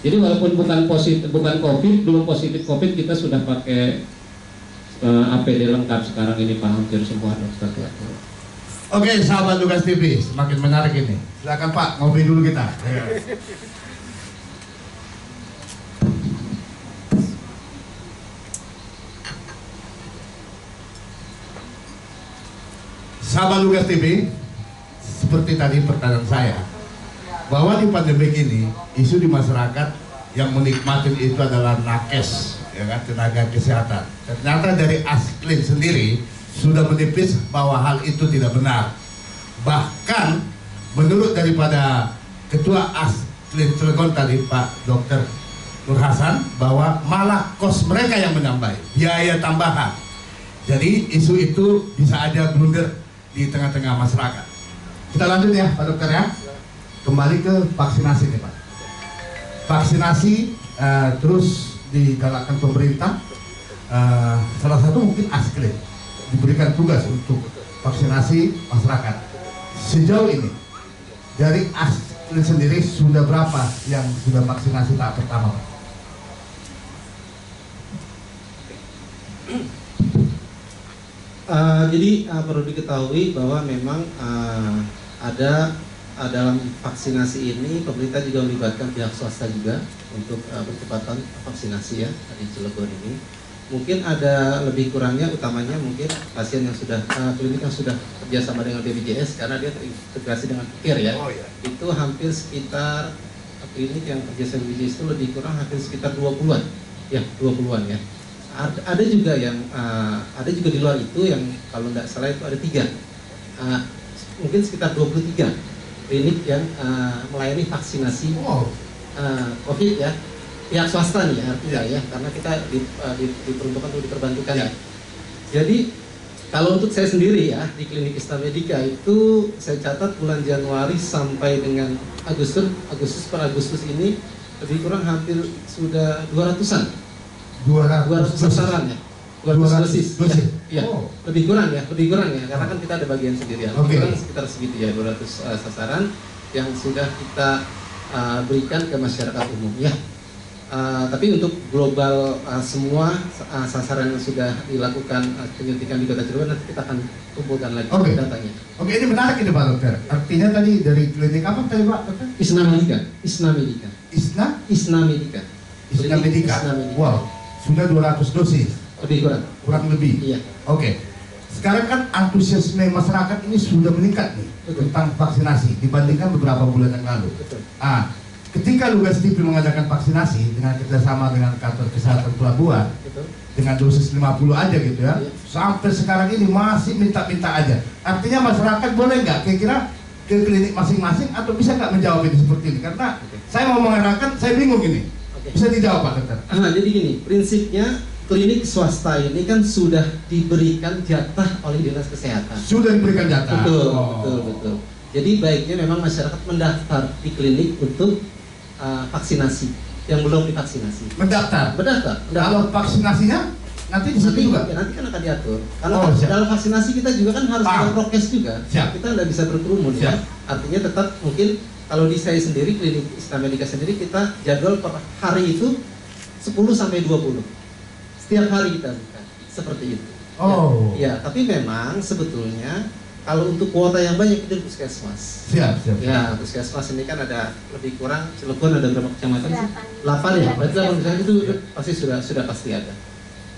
Speaker 4: Jadi walaupun bukan positif bukan COVID belum positif COVID kita sudah pakai uh, APD lengkap sekarang ini Pak hampir semua dokter.
Speaker 3: Oke, sahabat tugas TV, semakin menarik ini. Silakan Pak, ngopi dulu kita. Sahabat Lugas TV, seperti tadi pertanyaan saya, bahwa di pandemi ini isu di masyarakat yang menikmati itu adalah nakes, ya kan, tenaga kesehatan. Ternyata dari Asklin sendiri sudah menipis bahwa hal itu tidak benar. Bahkan menurut daripada Ketua Asklin Cilegon tadi Pak Dr. Nur Hasan bahwa malah kos mereka yang menambah biaya tambahan. Jadi isu itu bisa aja blunder di tengah-tengah masyarakat. Kita lanjut ya Pak Dokter ya. Kembali ke vaksinasi nih Pak. Vaksinasi uh, terus digalakkan pemerintah. Uh, salah satu mungkin Asklin diberikan tugas untuk vaksinasi masyarakat. Sejauh ini dari Asklin sendiri sudah berapa yang sudah vaksinasi tahap pertama Pak?
Speaker 5: Uh, jadi uh, perlu diketahui bahwa memang uh, ada uh, dalam vaksinasi ini pemerintah juga melibatkan pihak swasta juga untuk uh, percepatan vaksinasi ya di Cilegon ini. Mungkin ada lebih kurangnya utamanya mungkin pasien yang sudah uh, klinik yang sudah kerjasama dengan BPJS karena dia terintegrasi dengan care ya.
Speaker 3: Oh, iya.
Speaker 5: Itu hampir sekitar klinik yang kerjasama BPJS itu lebih kurang hampir sekitar 20-an. Ya, 20-an ya ada juga yang uh, ada juga di luar itu yang kalau tidak salah itu ada tiga. Uh, mungkin sekitar 23 klinik yang uh, melayani vaksinasi uh, COVID ya. Pihak swasta nih artinya ya karena kita di, uh, di, diperuntukkan untuk diperbantukan ya. Jadi kalau untuk saya sendiri ya di klinik Islam Medika itu saya catat bulan Januari sampai dengan Agustus Agustus per Agustus ini lebih kurang hampir sudah 200-an
Speaker 3: 200,
Speaker 5: 200 sasaran ya 200 dosis.
Speaker 3: dosis.
Speaker 5: Ya,
Speaker 3: Oh.
Speaker 5: lebih kurang ya, lebih kurang ya, karena kan kita ada bagian sendiri ya.
Speaker 3: Oke.
Speaker 5: kurang sekitar segitu ya, 200 uh, sasaran yang sudah kita uh, berikan ke masyarakat umum ya. Uh, tapi untuk global uh, semua uh, sasaran yang sudah dilakukan uh, penyuntikan di Kota Cirebon nanti kita akan kumpulkan lagi
Speaker 3: Oke.
Speaker 5: datanya.
Speaker 3: Oke ini menarik ini Pak Dokter. Artinya tadi dari klinik apa tadi Pak Dokter?
Speaker 5: Isna Medika, Isna Medika,
Speaker 3: Isna
Speaker 5: Isna Medika.
Speaker 3: Isna Medika.
Speaker 5: Isna Medika.
Speaker 3: Wow, sudah 200 dosis
Speaker 5: Lebih kurang.
Speaker 3: kurang lebih.
Speaker 5: Iya.
Speaker 3: Oke. Sekarang kan antusiasme masyarakat ini sudah meningkat nih
Speaker 5: Betul.
Speaker 3: tentang vaksinasi dibandingkan beberapa bulan yang lalu.
Speaker 5: Betul.
Speaker 3: Ah, ketika Lugas TV mengadakan vaksinasi dengan kerjasama dengan kantor kesehatan pelabuhan
Speaker 5: Betul.
Speaker 3: dengan dosis 50 aja gitu ya,
Speaker 5: Iya.
Speaker 3: sampai sekarang ini masih minta-minta aja. Artinya masyarakat boleh nggak kira-kira ke klinik masing-masing atau bisa nggak menjawab ini seperti ini? Karena
Speaker 5: Oke.
Speaker 3: saya mau mengarahkan, saya bingung ini. Bisa dijawab Pak Dokter?
Speaker 5: Ah, jadi gini, prinsipnya klinik swasta ini kan sudah diberikan jatah oleh dinas kesehatan.
Speaker 3: Sudah diberikan data.
Speaker 5: Betul,
Speaker 3: Oh.
Speaker 5: betul, betul. Jadi baiknya memang masyarakat mendaftar di klinik untuk uh, vaksinasi yang belum divaksinasi.
Speaker 3: Mendaftar.
Speaker 5: Mendaftar.
Speaker 3: Kalau vaksinasinya nanti di situ
Speaker 5: Nanti,
Speaker 3: juga.
Speaker 5: ya, nanti kan akan diatur. Karena
Speaker 3: Oh, siap.
Speaker 5: dalam vaksinasi kita juga kan harus
Speaker 3: Paham.
Speaker 5: dengan prokes juga.
Speaker 3: Siap.
Speaker 5: Kita nggak bisa berkerumun ya.
Speaker 3: Siap.
Speaker 5: Artinya tetap mungkin kalau di saya sendiri klinik Islam Medika sendiri kita jadwal per hari itu 10 sampai 20. Setiap hari kita buka. Seperti itu.
Speaker 3: Oh.
Speaker 5: Ya, tapi memang sebetulnya kalau untuk kuota yang banyak itu puskesmas.
Speaker 3: Siap, siap.
Speaker 5: Ya, puskesmas ini kan ada lebih kurang Cilegon ada berapa kecamatan sih?
Speaker 6: Delapan.
Speaker 5: 8 ya. Berarti 8 kecamatan itu pasti sudah sudah pasti ada.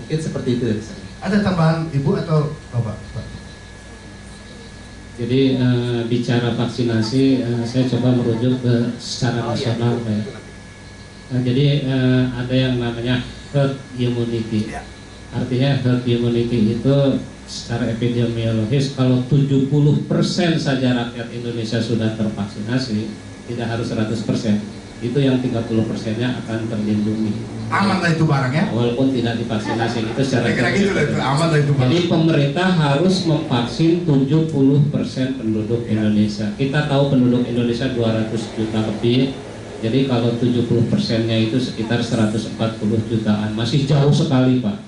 Speaker 5: Mungkin seperti itu dari saya.
Speaker 3: Ada tambahan Ibu atau Bapak? Pak?
Speaker 4: Jadi eh, bicara vaksinasi, eh, saya coba merujuk ke secara nasional, Pak ya. Nah, jadi eh, ada yang namanya herd immunity.
Speaker 3: Ya.
Speaker 4: Artinya herd immunity itu secara epidemiologis kalau 70% saja rakyat Indonesia sudah tervaksinasi, tidak harus 100%. Itu yang 30%-nya akan terlindungi.
Speaker 3: Aman lah itu barangnya.
Speaker 4: Walaupun tidak divaksinasi itu secara
Speaker 3: Kira-kira gitu lah itu aman lah itu barang.
Speaker 4: jadi pemerintah harus memvaksin 70% penduduk Indonesia. Kita tahu penduduk Indonesia 200 juta lebih. Jadi kalau 70 persennya itu sekitar 140 jutaan, masih jauh sekali Pak.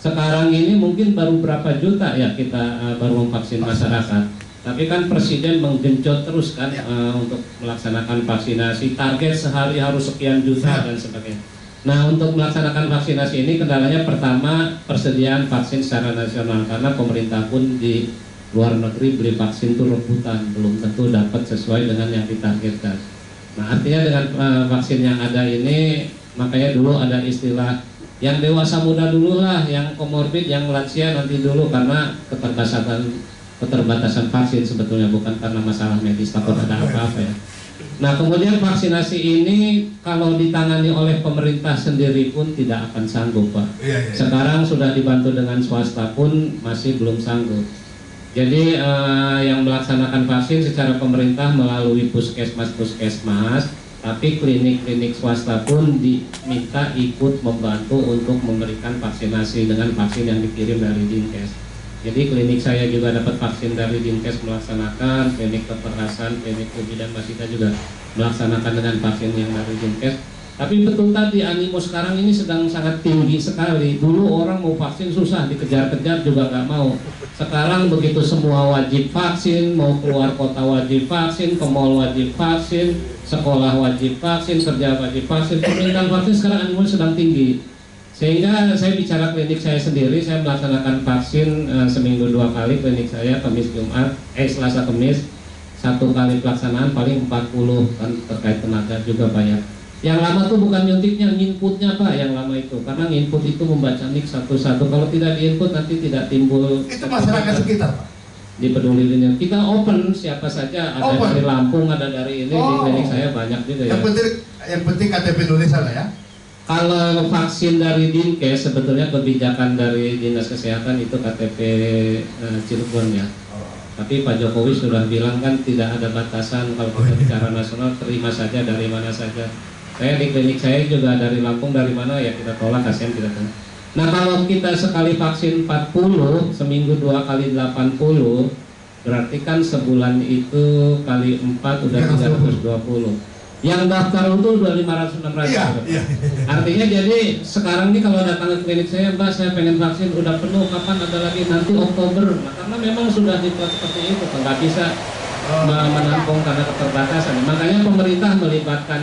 Speaker 4: Sekarang ini mungkin baru berapa juta ya kita eh, baru memvaksin masyarakat. Tapi kan Presiden menggenjot terus kan eh, untuk melaksanakan vaksinasi. Target sehari harus sekian juta dan sebagainya. Nah untuk melaksanakan vaksinasi ini kendalanya pertama persediaan vaksin secara nasional karena pemerintah pun di luar negeri beli vaksin itu rebutan belum tentu dapat sesuai dengan yang ditargetkan. Nah artinya dengan eh, vaksin yang ada ini makanya dulu ada istilah yang dewasa muda dulu lah, yang komorbid, yang lansia nanti dulu karena keterbatasan keterbatasan vaksin sebetulnya bukan karena masalah medis takut ada apa-apa ya. Nah kemudian vaksinasi ini kalau ditangani oleh pemerintah sendiri pun tidak akan sanggup pak.
Speaker 3: Iya, iya.
Speaker 4: Sekarang sudah dibantu dengan swasta pun masih belum sanggup. Jadi eh, yang melaksanakan vaksin secara pemerintah melalui puskesmas-puskesmas, tapi klinik-klinik swasta pun diminta ikut membantu untuk memberikan vaksinasi dengan vaksin yang dikirim dari Dinkes. Jadi klinik saya juga dapat vaksin dari Dinkes melaksanakan, klinik keperasan, klinik Ubi dan Masita juga melaksanakan dengan vaksin yang dari Dinkes. Tapi betul tadi animo sekarang ini sedang sangat tinggi sekali. Dulu orang mau vaksin susah, dikejar-kejar juga nggak mau. Sekarang begitu semua wajib vaksin, mau keluar kota wajib vaksin, ke mall wajib vaksin, sekolah wajib vaksin, kerja wajib vaksin, permintaan vaksin sekarang animo sedang tinggi. Sehingga saya bicara klinik saya sendiri, saya melaksanakan vaksin eh, seminggu dua kali klinik saya, Kamis Jumat, eh Selasa Kamis, satu kali pelaksanaan paling 40 kan terkait tenaga juga banyak. Yang lama tuh bukan nyuntiknya, inputnya pak yang lama itu, karena input itu membaca nik satu-satu. Kalau tidak diinput nanti tidak timbul
Speaker 3: Itu masyarakat sekitar, Pak.
Speaker 4: dipedulinya. Kita open siapa saja, ada
Speaker 3: Open.
Speaker 4: dari Lampung, ada dari ini di
Speaker 3: Oh.
Speaker 4: klinik saya banyak juga ya.
Speaker 3: Yang penting yang penting KTP Indonesia lah ya.
Speaker 4: Kalau vaksin dari Dinkes sebetulnya kebijakan dari Dinas Kesehatan itu KTP eh, Cirebon ya. Tapi Pak Jokowi sudah bilang kan tidak ada batasan kalau kita bicara nasional terima saja dari mana saja. Saya di klinik saya juga dari Lampung dari mana ya kita tolak kasihan kita tolak. Nah kalau kita sekali vaksin 40 seminggu dua kali 80 berarti kan sebulan itu kali 4 udah 320. Yang daftar itu udah 500 600.
Speaker 3: Iya, iya.
Speaker 4: Artinya jadi sekarang nih kalau datang ke klinik saya, Mbak saya pengen vaksin udah penuh, kapan ada lagi nanti Oktober. Nah, karena memang sudah dibuat seperti itu, nggak bisa me- menampung karena keterbatasan. Makanya pemerintah melibatkan,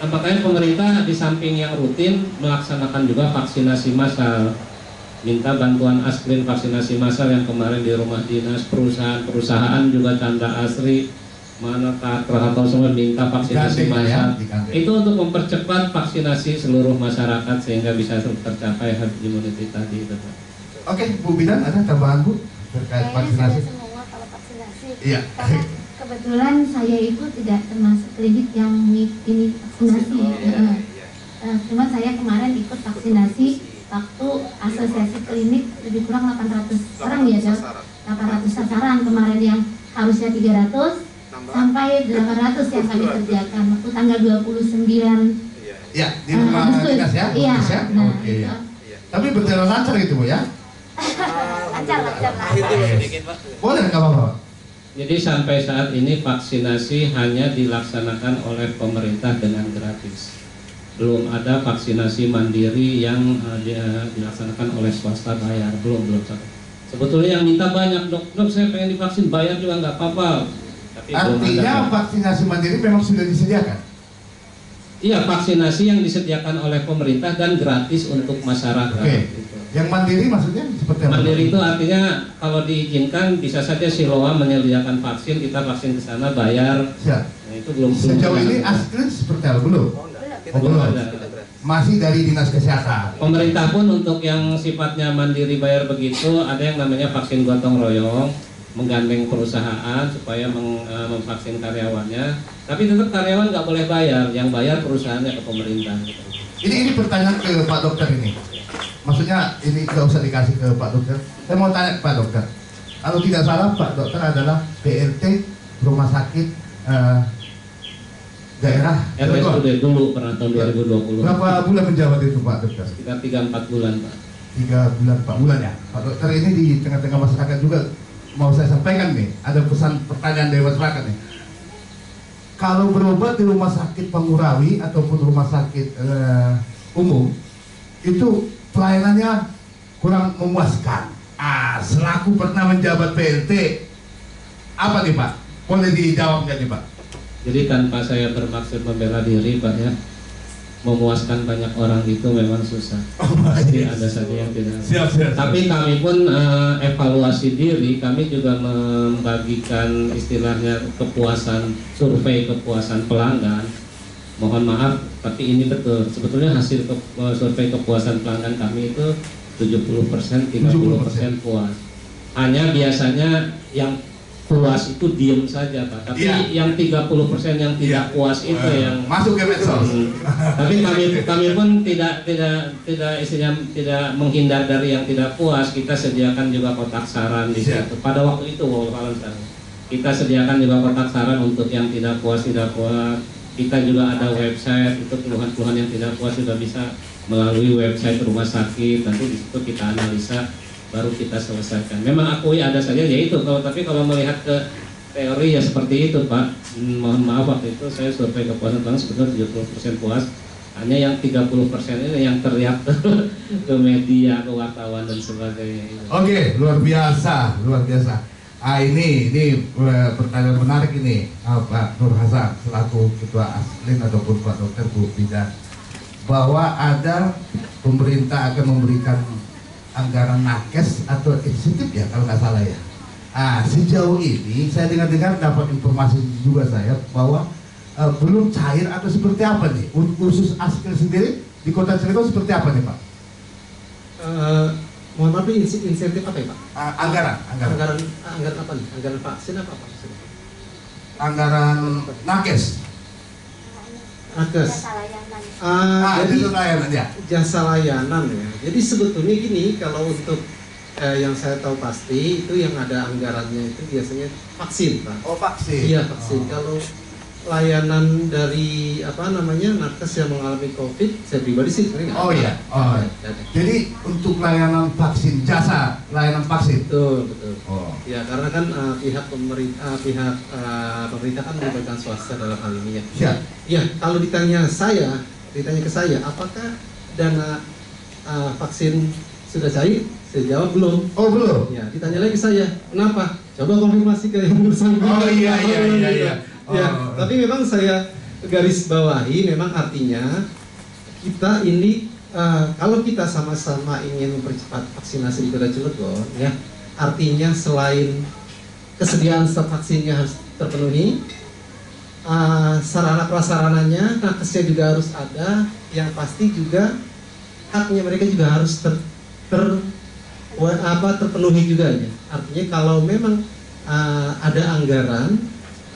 Speaker 4: nah, makanya pemerintah di samping yang rutin melaksanakan juga vaksinasi massal. Minta bantuan askrin vaksinasi massal yang kemarin di rumah dinas perusahaan-perusahaan juga Chandra Asri Krakatau semua minta vaksinasi
Speaker 3: ya,
Speaker 4: massal
Speaker 3: digandeng.
Speaker 4: itu untuk mempercepat vaksinasi seluruh masyarakat sehingga bisa tercapai herd immunity tadi itu Pak.
Speaker 3: Oke, Bu Bidan ada tambahan Bu terkait
Speaker 6: Kayaknya
Speaker 3: vaksinasi?
Speaker 6: saya semua kalau vaksinasi.
Speaker 3: Iya.
Speaker 6: Karena kebetulan saya itu tidak termasuk klinik yang ini vaksinasi. Heeh. Eh, cuma saya kemarin ikut vaksinasi waktu asosiasi klinik lebih kurang 800 orang ya, Dok. 800 sasaran kemarin yang harusnya 300 sampai 800 yang kami kerjakan waktu tanggal 29
Speaker 3: Ya, di
Speaker 6: eh,
Speaker 3: rumah
Speaker 6: Agustus.
Speaker 3: dinas ya,
Speaker 6: Iya.
Speaker 3: ya.
Speaker 6: Nah,
Speaker 3: Oke
Speaker 6: itu.
Speaker 3: ya. Tapi berjalan lancar gitu Bu ya?
Speaker 6: lancar lancar lah.
Speaker 3: Boleh nggak apa-apa?
Speaker 4: Jadi sampai saat ini vaksinasi hanya dilaksanakan oleh pemerintah dengan gratis. Belum ada vaksinasi mandiri yang uh, uh, dilaksanakan oleh swasta bayar. Belum belum. Sebetulnya yang minta banyak dok, dok saya pengen divaksin bayar juga nggak apa-apa.
Speaker 3: Artinya
Speaker 4: ada.
Speaker 3: vaksinasi mandiri memang sudah disediakan.
Speaker 4: Iya vaksinasi yang disediakan oleh pemerintah dan gratis untuk masyarakat.
Speaker 3: Oke. Yang mandiri maksudnya seperti apa?
Speaker 4: Mandiri itu artinya kalau diizinkan bisa saja Siloam menyediakan vaksin, kita vaksin ke sana bayar.
Speaker 3: Siap.
Speaker 4: Nah, itu belum
Speaker 3: Sejauh ini asli seperti apa? Belum.
Speaker 5: Oh enggak, kita
Speaker 3: Oh, belum.
Speaker 5: gratis.
Speaker 3: Masih dari dinas kesehatan.
Speaker 4: Pemerintah pun untuk yang sifatnya mandiri bayar begitu ada yang namanya vaksin gotong royong menggandeng perusahaan supaya meng- eh, memvaksin karyawannya tapi tetap karyawan nggak boleh bayar yang bayar perusahaannya ke pemerintah gitu.
Speaker 3: Ini ini pertanyaan ke Pak Dokter ini. Maksudnya ini nggak usah dikasih ke Pak Dokter. Saya mau tanya ke Pak Dokter. Kalau tidak salah Pak Dokter adalah PLT Rumah Sakit eh, Daerah.
Speaker 4: RSUD dulu pernah tahun 2020
Speaker 3: Berapa bulan menjabat itu Pak Dokter?
Speaker 4: sekitar 3-4 bulan Pak
Speaker 3: Tiga bulan, Pak bulan ya. Pak Dokter ini di tengah-tengah masyarakat juga mau saya sampaikan nih. Ada pesan pertanyaan dari masyarakat nih. Kalau berobat di rumah sakit Pangurawi ataupun rumah sakit eh, umum itu pelayanannya kurang memuaskan. Ah, selaku pernah menjabat PLT, apa nih Pak? Boleh dijawab nih Pak?
Speaker 4: jadi tanpa saya bermaksud membela diri Pak ya memuaskan banyak orang itu memang susah pasti ada saja yang tidak
Speaker 3: Siap, siap.
Speaker 4: Tapi kami pun eh, evaluasi diri, kami juga membagikan istilahnya kepuasan survei kepuasan pelanggan. Mohon maaf, tapi ini betul. Sebetulnya hasil ke, eh, survei kepuasan pelanggan kami itu 70%, 30% puas. Hanya biasanya yang puas itu diem saja, Pak. Tapi
Speaker 3: Iya.
Speaker 4: yang 30% yang tidak
Speaker 3: Iya.
Speaker 4: puas itu
Speaker 3: Eh,
Speaker 4: yang
Speaker 3: masuk ke medsos.
Speaker 4: Hmm. Tapi kami kami pun tidak tidak tidak istilahnya tidak menghindar dari yang tidak puas. Kita sediakan juga kotak saran di situ. Pada waktu itu sekarang kita sediakan juga kotak saran untuk yang tidak puas tidak puas. Kita juga ada website itu keluhan-keluhan yang tidak puas juga bisa melalui website rumah sakit. Nanti di situ kita analisa baru kita selesaikan. Memang akui ada saja ya itu. Kalau tapi kalau melihat ke teori ya seperti itu Pak. Hmm, Mohon maaf waktu itu saya survei kepuasan pelanggan sebetulnya 70% puas. Hanya yang 30% ini yang teriak ke media, ke wartawan dan sebagainya.
Speaker 3: Oke, luar biasa, luar biasa. Ah ini ini eh, pertanyaan menarik ini ah, Pak Nur Hasan selaku ketua aslin ataupun Pak Dokter Bu Bidan bahwa ada pemerintah akan memberikan anggaran nakes atau insentif ya kalau nggak salah ya. Ah sejauh ini saya dengar-dengar dapat informasi juga saya bahwa eh, belum cair atau seperti apa nih khusus askil sendiri di kota Cilegon seperti apa nih Pak?
Speaker 5: Eh, mohon maaf ini insentif apa ya Pak?
Speaker 3: Ah, anggaran, anggaran,
Speaker 5: Anggaran anggaran apa nih? Anggaran vaksin apa Pak?
Speaker 3: anggaran nakes.
Speaker 5: Nakes.
Speaker 3: Ah,
Speaker 5: Ah,
Speaker 3: itu
Speaker 5: jadi
Speaker 3: layanan ya.
Speaker 5: jasa layanan ya. Jadi sebetulnya gini kalau untuk eh, yang saya tahu pasti itu yang ada anggarannya itu biasanya vaksin Pak.
Speaker 3: Oh vaksin.
Speaker 5: Iya vaksin. Kalau layanan dari apa namanya nakes yang mengalami COVID, saya pribadi sih nggak
Speaker 3: Oh iya. Oh.
Speaker 5: Ada.
Speaker 3: Jadi untuk layanan vaksin jasa layanan vaksin.
Speaker 5: Betul betul.
Speaker 3: Oh.
Speaker 5: Ya karena kan eh, pihak pemerintah pihak eh, pemerintah kan melibatkan swasta dalam hal ini ya.
Speaker 3: Siap.
Speaker 5: Ya kalau ditanya saya, ditanya ke saya, apakah dana eh, vaksin sudah cair? Saya jawab belum.
Speaker 3: Oh belum.
Speaker 5: Ya, ditanya lagi saya, kenapa? Coba konfirmasi ke yang bersangkutan.
Speaker 3: Oh, iya, iya, iya, iya.
Speaker 5: Ya,
Speaker 3: Oh.
Speaker 5: tapi memang saya garis bawahi, memang artinya kita ini eh, kalau kita sama-sama ingin mempercepat vaksinasi di Kota Cilegon, ya, artinya selain kesediaan stok vaksinnya harus terpenuhi, eh, sarana prasarananya, nakesnya juga harus ada, yang pasti juga haknya mereka juga harus ter, ter- apa terpenuhi juga ya. Artinya kalau memang uh, ada anggaran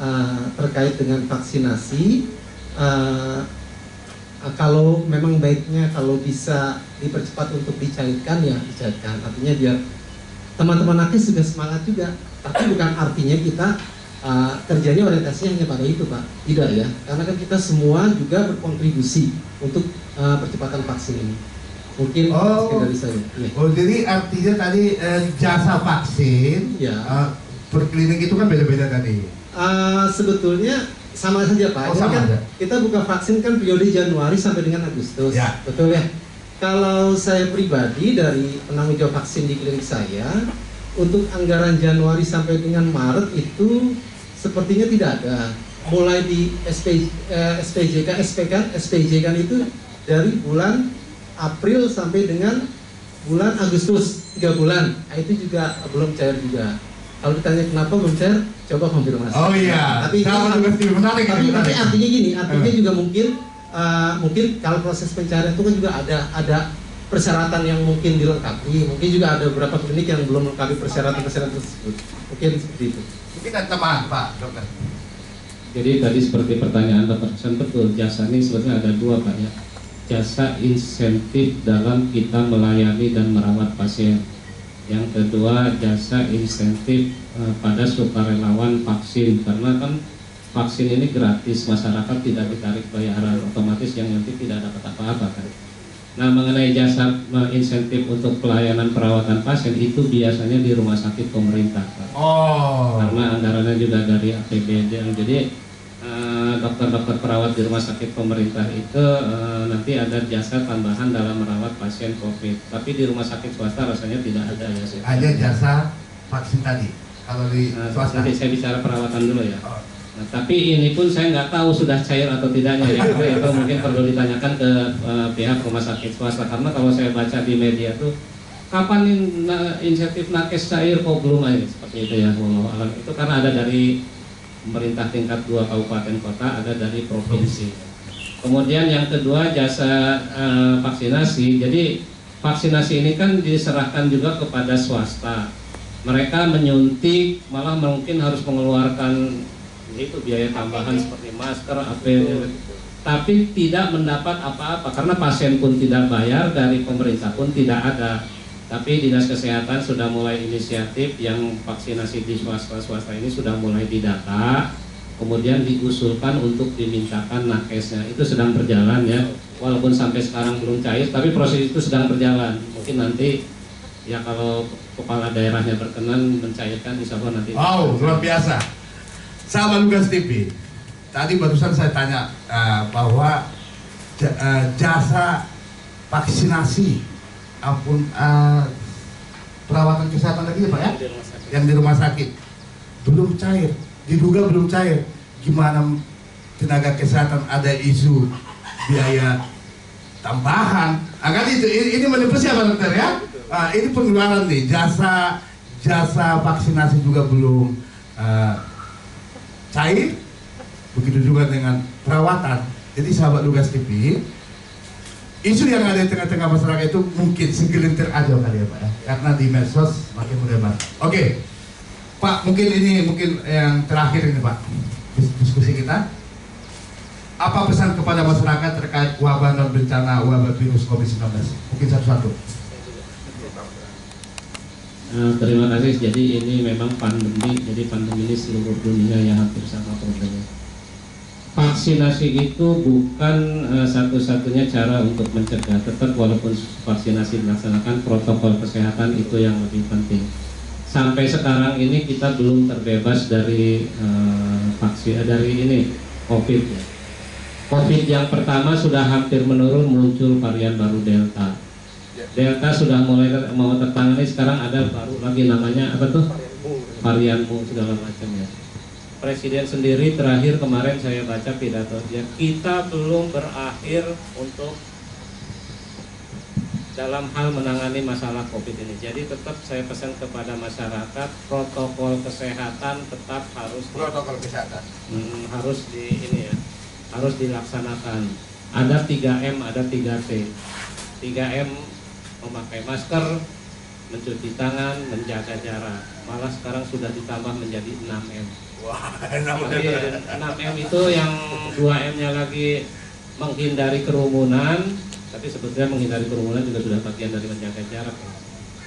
Speaker 5: uh, terkait dengan vaksinasi, uh, uh, kalau memang baiknya kalau bisa dipercepat untuk dicairkan ya dicairkan. Artinya biar teman-teman nakes juga semangat juga. Tapi bukan artinya kita uh, kerjanya orientasinya hanya pada itu pak. Tidak ya, karena kan kita semua juga berkontribusi untuk uh, percepatan vaksin ini. Mungkin
Speaker 3: Oh.
Speaker 5: sekian dari saya. Iya.
Speaker 3: Oh jadi artinya tadi eh, jasa vaksin
Speaker 5: Ya.
Speaker 3: eh, per klinik itu kan beda-beda tadi.
Speaker 5: Uh, sebetulnya sama saja Pak.
Speaker 3: Oh, sama
Speaker 5: kan
Speaker 3: aja.
Speaker 5: kita buka vaksin kan periode Januari sampai dengan Agustus.
Speaker 3: Ya.
Speaker 5: Betul ya? Kalau saya pribadi dari penanggung jawab vaksin di klinik saya, untuk anggaran Januari sampai dengan Maret itu sepertinya tidak ada. Mulai di SP, eh, SPJ kan, SP kan, SPJ kan itu dari bulan April sampai dengan bulan Agustus tiga bulan. Nah, itu juga belum cair juga. Kalau ditanya kenapa belum cair, coba konfirmasi.
Speaker 3: Oh iya,
Speaker 5: Tapi
Speaker 3: Steve. Menarik
Speaker 5: tapi, tapi artinya gini, artinya
Speaker 3: Eh.
Speaker 5: juga mungkin uh, mungkin kalau proses pencarian itu kan juga ada ada persyaratan yang mungkin dilengkapi. Mungkin juga ada beberapa klinik yang belum melengkapi persyaratan-persyaratan tersebut. Mungkin seperti itu.
Speaker 3: Mungkin ada tambahan Pak Dokter.
Speaker 4: Jadi tadi seperti pertanyaan Dr. Hasan betul, jasa ini sebetulnya ada dua Pak ya. Jasa insentif dalam kita melayani dan merawat pasien. Yang kedua jasa insentif eh, pada sukarelawan vaksin karena kan vaksin ini gratis masyarakat tidak ditarik bayaran otomatis yang nanti tidak dapat apa-apa kan. Nah mengenai jasa eh, insentif untuk pelayanan perawatan pasien itu biasanya di rumah sakit pemerintah Pak
Speaker 3: Oh.
Speaker 4: karena anggarannya juga dari APBD jadi dokter-dokter perawat di rumah sakit pemerintah itu eh, nanti ada jasa tambahan dalam merawat pasien COVID tapi di rumah sakit swasta rasanya tidak ada ya Sih.
Speaker 3: Ada jasa vaksin tadi. Kalau di
Speaker 4: Nah,
Speaker 3: swasta.
Speaker 4: nanti saya bicara perawatan dulu ya
Speaker 3: Oh.
Speaker 4: Nah, tapi ini pun saya nggak tahu sudah cair atau tidaknya ya itu, itu mungkin perlu ditanyakan ke eh, pihak rumah sakit swasta karena kalau saya baca di media tuh kapan in- na- insentif nakes cair kok belum aja seperti itu ya itu karena ada dari pemerintah tingkat dua kabupaten kota ada dari provinsi. Kemudian yang kedua jasa eh, vaksinasi. Jadi vaksinasi ini kan diserahkan juga kepada swasta. Mereka menyuntik malah mungkin harus mengeluarkan itu biaya tambahan seperti masker, APD, tapi tidak mendapat apa-apa karena pasien pun tidak bayar dari pemerintah pun tidak ada. Tapi dinas kesehatan sudah mulai inisiatif yang vaksinasi di swasta-swasta ini sudah mulai didata, kemudian diusulkan untuk dimintakan nakesnya. Itu sedang berjalan ya, walaupun sampai sekarang belum cair, tapi proses itu sedang berjalan. Mungkin nanti ya kalau kepala daerahnya berkenan mencairkan, insya Allah nanti.
Speaker 3: Wow, luar biasa. Sahabat Lugas TV, tadi barusan saya tanya eh, bahwa eh, jasa vaksinasi ampun eh, perawatan kesehatan lagi ya Pak ya,
Speaker 4: Di
Speaker 3: yang di rumah sakit belum cair, diduga belum cair. Gimana tenaga kesehatan ada isu biaya tambahan? Agar itu ini, ini menipu siapa dokter ya? Ah, ini pengeluaran nih jasa jasa vaksinasi juga belum eh, cair. Begitu juga dengan perawatan. Jadi sahabat Lugas TV, isu yang ada di tengah-tengah masyarakat itu mungkin segelintir aja kali ya Pak ya. Karena di medsos makin menyebar. Oke, Pak mungkin ini mungkin yang terakhir ini Pak dis- diskusi kita. Apa pesan kepada masyarakat terkait wabah dan bencana wabah virus COVID-19? Mungkin satu-satu.
Speaker 4: Eh, terima kasih. Jadi ini memang pandemi. Jadi pandemi ini seluruh dunia yang hampir sama problemnya. Vaksinasi itu bukan eh, satu-satunya cara untuk mencegah. Tetap walaupun vaksinasi dilaksanakan, protokol kesehatan itu yang lebih penting. Sampai sekarang ini kita belum terbebas dari eh, vaksin eh, dari ini COVID. Ya. COVID yang pertama sudah hampir menurun muncul varian baru Delta. Delta sudah mulai ter- mau tertangani sekarang ada baru lagi namanya apa tuh varian mu segala macam ya. Presiden sendiri terakhir kemarin saya baca pidato dia kita belum berakhir untuk dalam hal menangani masalah COVID ini. Jadi tetap saya pesan kepada masyarakat protokol kesehatan tetap harus
Speaker 3: Protokol kesehatan.
Speaker 4: Hmm, harus di ini ya harus dilaksanakan ada 3M ada 3T 3M memakai masker mencuci tangan menjaga jarak malah sekarang sudah ditambah menjadi 6M
Speaker 3: Wah,
Speaker 4: Jadi 6M itu yang 2M nya lagi menghindari kerumunan tapi sebetulnya menghindari kerumunan juga sudah bagian dari menjaga jarak.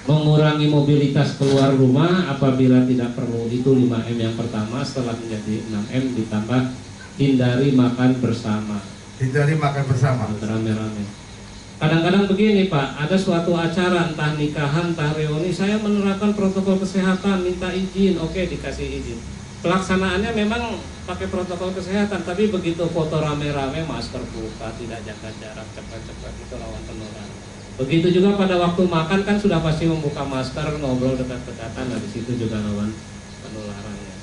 Speaker 4: Mengurangi mobilitas keluar rumah apabila tidak perlu itu 5M yang pertama setelah menjadi 6M ditambah hindari makan bersama.
Speaker 3: Hindari makan bersama.
Speaker 4: rame-rame. Kadang-kadang begini Pak, ada suatu acara entah nikahan, entah reuni, saya menerapkan protokol kesehatan, minta izin, oke dikasih izin. Pelaksanaannya memang pakai protokol kesehatan, tapi begitu foto rame-rame, masker buka, tidak jaga jarak, cepat-cepat itu lawan penularan. Begitu juga pada waktu makan kan sudah pasti membuka masker, ngobrol dekat-dekatan, nah di situ juga lawan penularannya.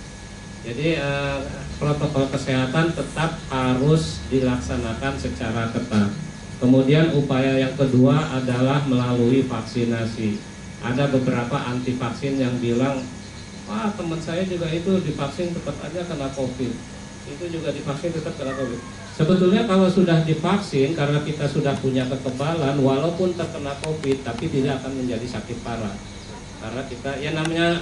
Speaker 4: Jadi eh, protokol kesehatan tetap harus dilaksanakan secara ketat. Kemudian upaya yang kedua adalah melalui vaksinasi. Ada beberapa anti vaksin yang bilang, wah teman saya juga itu divaksin tetap aja kena COVID. Itu juga divaksin tetap kena COVID. Sebetulnya kalau sudah divaksin karena kita sudah punya kekebalan, walaupun terkena COVID, tapi tidak akan menjadi sakit parah. Karena kita, ya namanya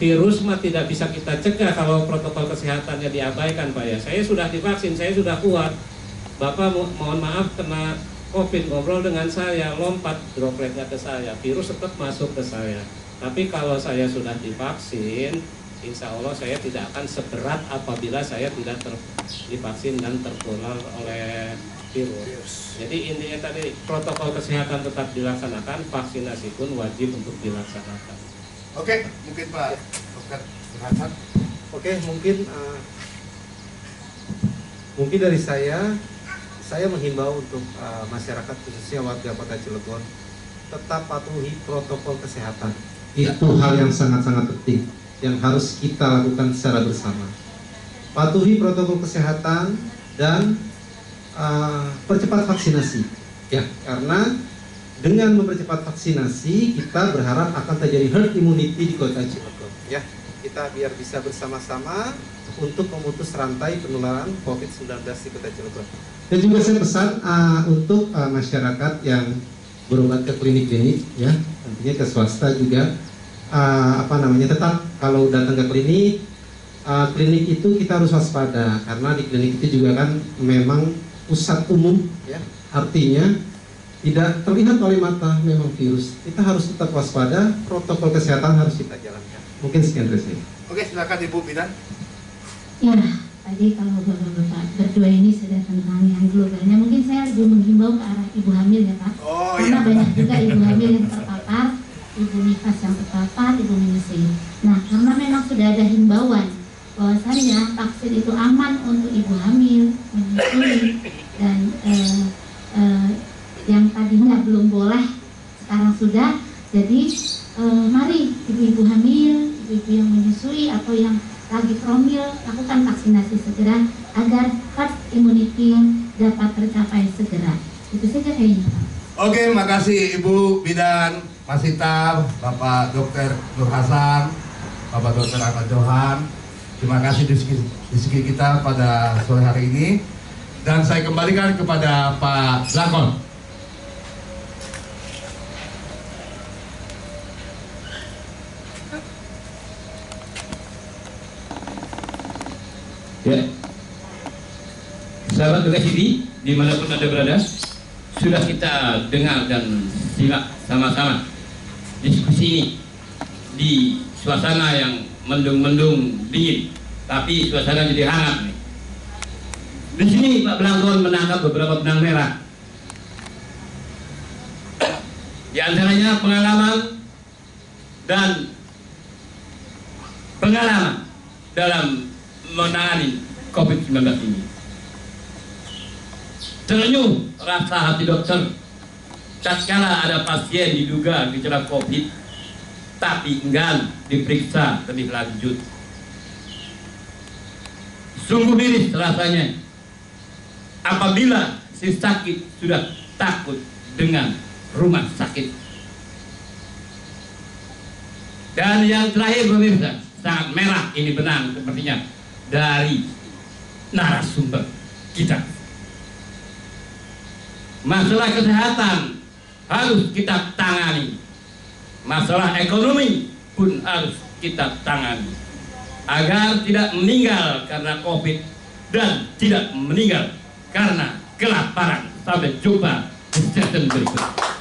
Speaker 4: virus mah tidak bisa kita cegah kalau protokol kesehatannya diabaikan Pak ya. Saya sudah divaksin, saya sudah kuat Bapak mo mohon maaf kena COVID ngobrol dengan saya lompat dropletnya ke saya virus tetap masuk ke saya tapi kalau saya sudah divaksin Insya Allah saya tidak akan seberat apabila saya tidak ter divaksin dan tertular oleh virus. Jadi intinya tadi protokol kesehatan tetap dilaksanakan, vaksinasi pun wajib untuk dilaksanakan.
Speaker 3: Oke, mungkin Pak Dokter Hasan.
Speaker 5: Oke, mungkin uh, mungkin dari saya saya menghimbau untuk uh, masyarakat khususnya warga Kota Cilegon tetap patuhi protokol kesehatan. Itu hal yang sangat-sangat penting yang harus kita lakukan secara bersama. Patuhi protokol kesehatan dan uh, percepat vaksinasi. Ya, karena dengan mempercepat vaksinasi kita berharap akan terjadi herd immunity di Kota Cilegon. Ya, kita biar bisa bersama-sama untuk memutus rantai penularan COVID-19 di Kota Cilegon. Dan juga saya pesan uh, untuk uh, masyarakat yang berobat ke klinik-klinik, ya, nantinya ke swasta juga, uh, apa namanya, tetap kalau datang ke klinik, uh, klinik itu kita harus waspada karena di klinik itu juga kan memang pusat umum, ya, artinya tidak terlihat oleh mata memang virus. Kita harus tetap waspada, protokol kesehatan harus kita jalankan. Mungkin sekian dari saya.
Speaker 3: Oke, silakan Ibu Bidan.
Speaker 6: Ya, tadi kalau bapak-bapak berdua ini sudah tentang yang globalnya, mungkin saya lebih menghimbau ke arah ibu hamil ya Pak.
Speaker 3: Oh,
Speaker 6: Karena
Speaker 3: iya.
Speaker 6: banyak juga ibu hamil yang terpapar, ibu nifas yang terpapar, ibu menyusui. Nah, karena memang sudah ada himbauan bahwasanya vaksin itu aman untuk ibu hamil, menyusui, dan eh, eh, yang tadinya belum boleh sekarang sudah. Jadi eh, mari ibu-ibu hamil, ibu-ibu yang menyusui atau yang lagi promil lakukan vaksinasi segera agar herd immunity dapat tercapai segera. Itu saja kayaknya Pak.
Speaker 3: Oke, makasih Ibu Bidan Masita, Bapak Dokter Nur Hasan, Bapak Dokter Ahmad Johan. Terima kasih diskusi kita pada sore hari ini. Dan saya kembalikan kepada Pak Lakon.
Speaker 2: Ya. Sahabat tugas ini di mana pun anda berada, sudah kita dengar dan simak sama-sama diskusi ini di suasana yang mendung-mendung dingin, tapi suasana jadi hangat nih. Di sini Pak Belangkon menangkap beberapa benang merah. Di antaranya pengalaman dan pengalaman dalam menangani COVID-19 ini. Terenyuh rasa hati dokter tatkala ada pasien diduga gejala COVID tapi enggan diperiksa lebih lanjut. Sungguh miris rasanya apabila si sakit sudah takut dengan rumah sakit. Dan yang terakhir pemirsa, sangat merah ini benang sepertinya dari narasumber kita. Masalah kesehatan harus kita tangani. Masalah ekonomi pun harus kita tangani. Agar tidak meninggal karena COVID dan tidak meninggal karena kelaparan. Sampai jumpa di session berikutnya.